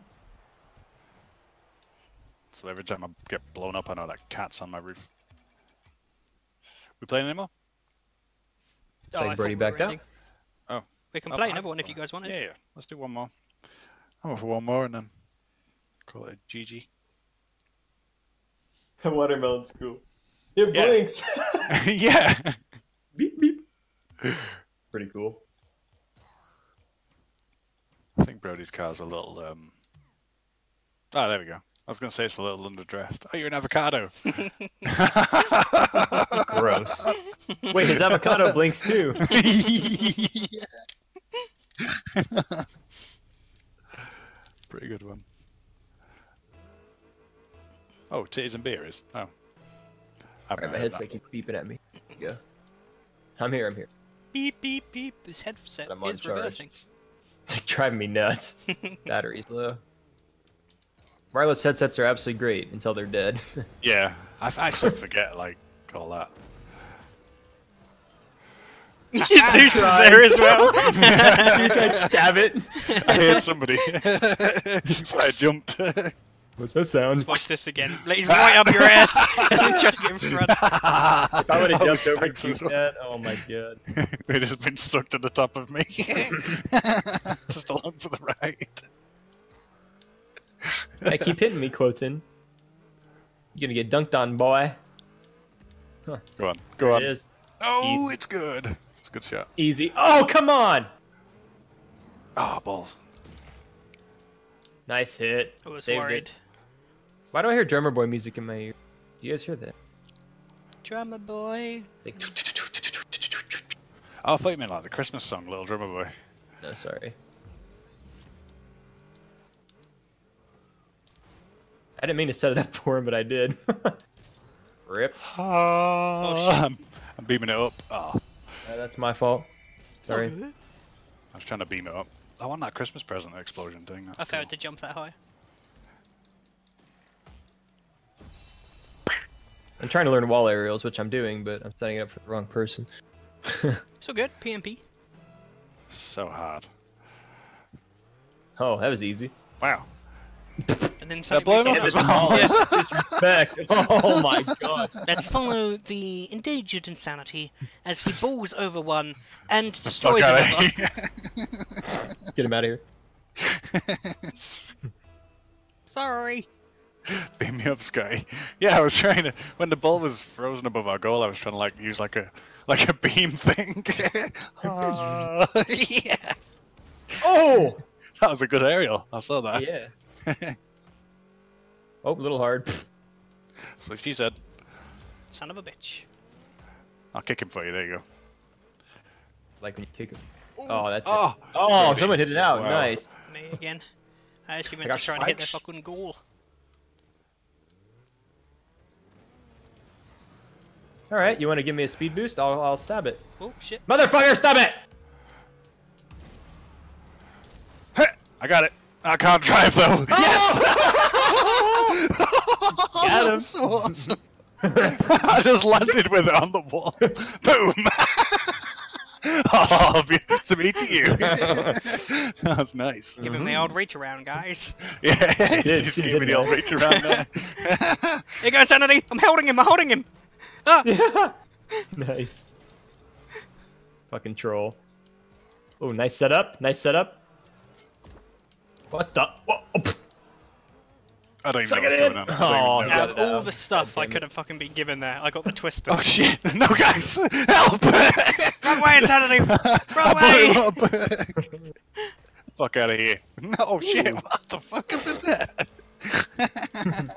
so every time I get blown up, I know that cat's on my roof. We playing anymore? It's like Oh, I Brody thought we were backed out. ending. Oh. We can Oh, play I- another one if you guys want it. Yeah, yeah. Let's do one more. I'm up for one more and then call it a GG. Watermelon's cool. It Yeah. blinks. yeah. beep beep. Pretty cool. I think Brody's car's a little. um Oh, there we go. I was going to say it's a little underdressed. Oh, you're an avocado. Gross. Wait, his avocado blinks too. Pretty good one. Oh, titties and beer is. Oh. I've Alright, not my headset that. keeps beeping at me. There you go. I'm here. I'm here. Beep beep beep. This headset is charge. reversing. It's like driving me nuts. Battery's low. Wireless headsets are absolutely great until they're dead. Yeah, I actually forget like all that. Jesus is tried. there as well. you tried to stab it. I hit somebody. so I jumped. What's that sound? Watch this again. He's right up your ass. and try to get in front. If I would have jumped over spikes to well. that, oh my god. They'd just been stuck to the top of me. just along for the ride. Hey, keep hitting me, Quoten. You're gonna get dunked on, boy. Go on, go There on. it is. Oh, it's good. It's a good shot. Easy. Oh, come on! Ah, balls. Nice hit. I was Saved worried. it. Why do I hear drummer boy music in my ear? Do you guys hear that? Drummer boy. It's like... Oh, I thought you meant like the Christmas song, Little Drummer Boy. No, sorry. I didn't mean to set it up for him, but I did. Rip. Oh, I'm, I'm beaming it up. Oh, Uh, that's my fault. Sorry. I was trying to beam it up. I want that Christmas present explosion thing. That's I failed cool. to jump that high. I'm trying to learn wall aerials, which I'm doing, but I'm setting it up for the wrong person. So good, PMP. So hard. Oh, that was easy. Wow. And then That something blow him moves up on. as well. Yeah. Disrespect. Oh my god. Let's follow the endangered insanity as he balls over one and destroys outta another. Get him out of here. Sorry. Beam me up, Scotty. Yeah, I was trying to. When the ball was frozen above our goal, I was trying to like use like a like a beam thing. Ah, yeah, Oh! that was a good aerial. I saw that. Yeah. Oh, a little hard. So she said, Son of a bitch. "I'll kick him for you." There you go. Like when you kick him. Oh, that's Oh, it. Oh, Dirty. someone hit it out. Wow. Nice. Me again. I actually meant got to try and hit their spikes. fucking goal. All right, you want to give me a speed boost? I'll, I'll stab it. Oh shit. Motherfucker, stab it! Heh, I got it. I can't drive though. Yes. Got him. So awesome. I just landed with it on the wall. Boom. oh, be- to me to you. That's nice. Give him the old reach around, guys. Yeah, did, just she gave me the old reach around there. Here goes Sanity! I'm holding him! I'm holding him! Ah! nice. Fucking troll. Oh, nice setup. Nice setup. What the? Oh, oh. I don't even Suck know it what's in. going on. I Oh, don't even oh, know. no. Out of got all out. the stuff I could have fucking been given there, I got the twister. Oh shit! No, guys, help! Run away, Insanity! Wrong I way! blew him up. Fuck out of here! No shit! What the fuck did that?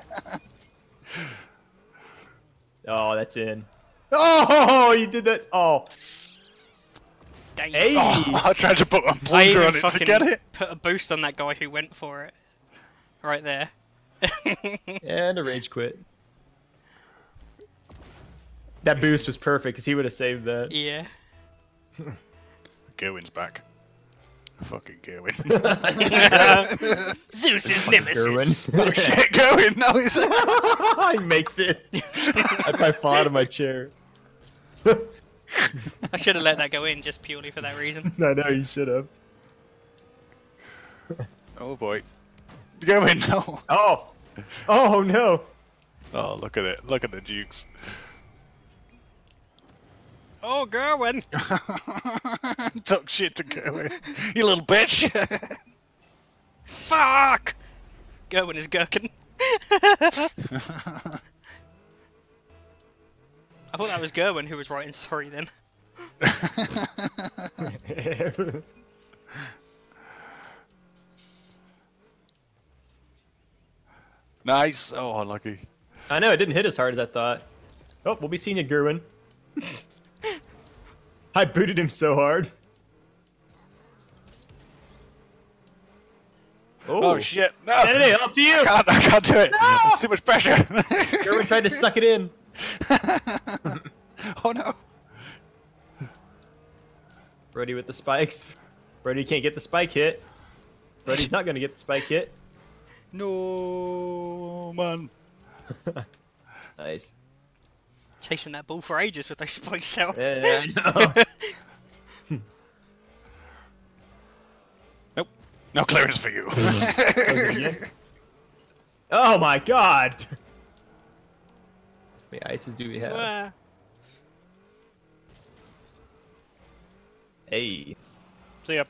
Oh, that's in. Oh, you did that. Oh, Damn. hey. Oh, I tried to put a I plunger on it to get it. put a boost on that guy who went for it. Right there. And a rage quit. That boost was perfect because he would have saved that. yeah. Gerwin's back. Fucking Gerwin. Zeus's nemesis. Gerwin. oh shit, Gerwin! No, he's. he makes it. I probably fall out of my chair. I should have let that go in just purely for that reason. No, no, you should have. oh boy. Gerwin, no. Oh, oh no. Oh, look at it. Look at the Dukes. Oh, Gerwin! Talk shit to Gerwin. You little bitch. Fuck! Gerwin is gherkin. I thought that was Gerwin who was writing sorry then. nice. Oh, unlucky. I know it didn't hit as hard as I thought. Oh, we'll be seeing you, Gerwin. I booted him so hard. Oh, shit. No. Kennedy, up to you. I can't, I can't do it. It's too much pressure. Gerwin tried to suck it in. oh no. Brody with the spikes. Brody can't get the spike hit. Brody's not gonna get the spike hit. No, man. Nice. Chasing that ball for ages with those spikes out. Yeah, I know. Nope. No clearance for you. oh my god! How many ices do we have? Wah. Hey. See ya.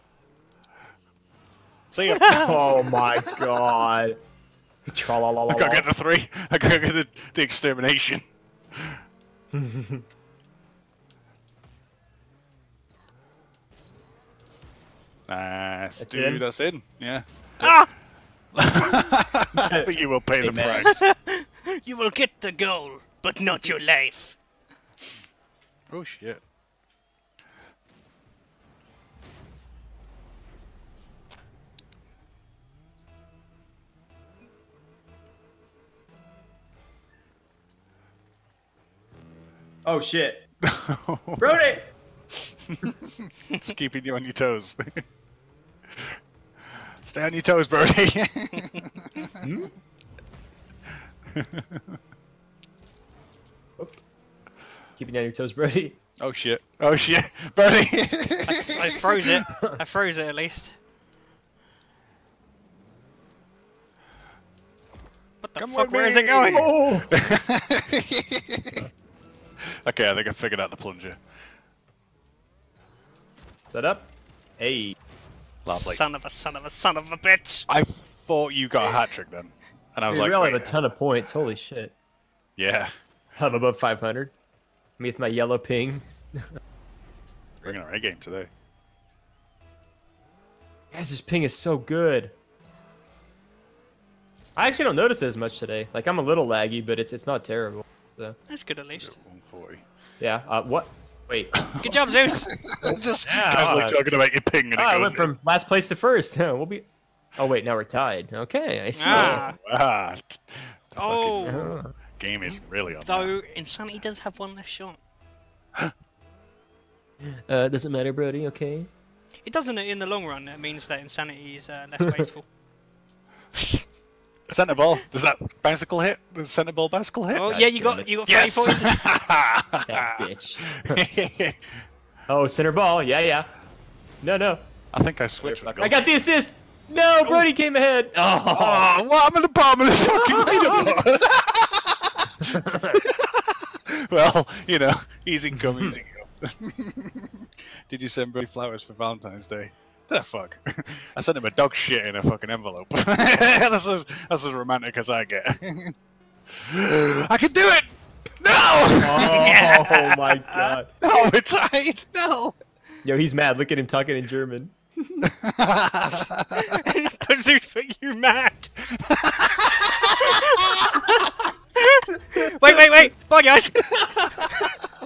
See ya. Oh my god. I gotta get the three. I gotta get the, the extermination. Nice, That's dude. in? That's in. Yeah. Ah! I think you will pay the Amen. price. You will get the goal, but not your life. Oh shit. Oh shit. Brody! it's keeping you on your toes. Stay on your toes, Birdie. Hmm? Keeping you on your toes, Brody. Oh shit! Oh shit, Bernie! I froze it. I froze it at least. What the Come fuck? with Where is it going? Oh! okay, I think I figured out the plunger. Set up. Hey. Lovely. Son of a son of a son of a bitch. I thought you got a hat trick then, and I was we like, all have a ton of points. Holy shit. yeah, I'm above 500. Me with my yellow ping. bringing our A game today. Guys, this ping is so good. I actually don't notice it as much today. Like I'm a little laggy, but it's it's not terrible. So That's good at least. 140. yeah. Uh, what? Wait. Good job, Zeus. Just Yeah, casually alright. talking about your ping, and it Ah, I went in. from last place to first. we'll be. Oh wait, now we're tied. Okay, I see. Ah. Ah, Oh. fucking game is really on. Though Insanity does have one less shot. Uh, doesn't matter, Brody. Okay. It doesn't in the long run. It means that Insanity is uh, less wasteful. Centre ball. Does that bicycle hit? The centre ball bicycle hit? Oh God yeah, you got it. you got thirty yes. points. That bitch. Oh, center ball. Yeah, yeah. No, no. I think I switched. I got the assist. No, Brody came ahead. Oh. Oh, well, I'm in the bottom of the fucking leaderboard. well, you know, easy come, easy go. Did you send Brody flowers for Valentine's Day? The fuck? I sent him a dog shit in a fucking envelope. that's, as, that's as romantic as I get. I can do it! No! Oh my god. No, we're tied! No! Yo, he's mad. Look at him talking in German. But Zeus put you mad. wait, wait, wait! Bye, guys.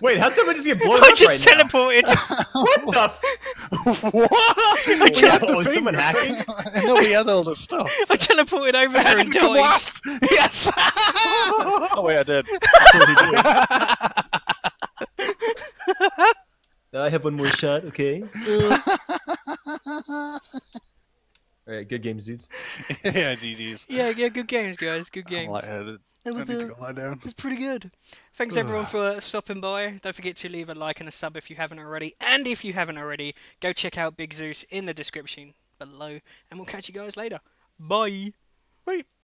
Wait, how'd someone just get blown I up just right now? teleported. What the? F- what? We had the Was someone hacking? no, we had all the stuff. I teleported over there and Come died. last! Yes! oh, wait, I did. I have one more shot. Okay. All right, good games, dudes. yeah, GG's. Yeah, yeah, good games, guys. Good I'm games. lightheaded. It I was, need to uh, go lie down. It's pretty good. Thanks everyone for stopping by. Don't forget to leave a like and a sub if you haven't already. And if you haven't already, go check out Big Zeus in the description below. And we'll catch you guys later. Bye. Wait.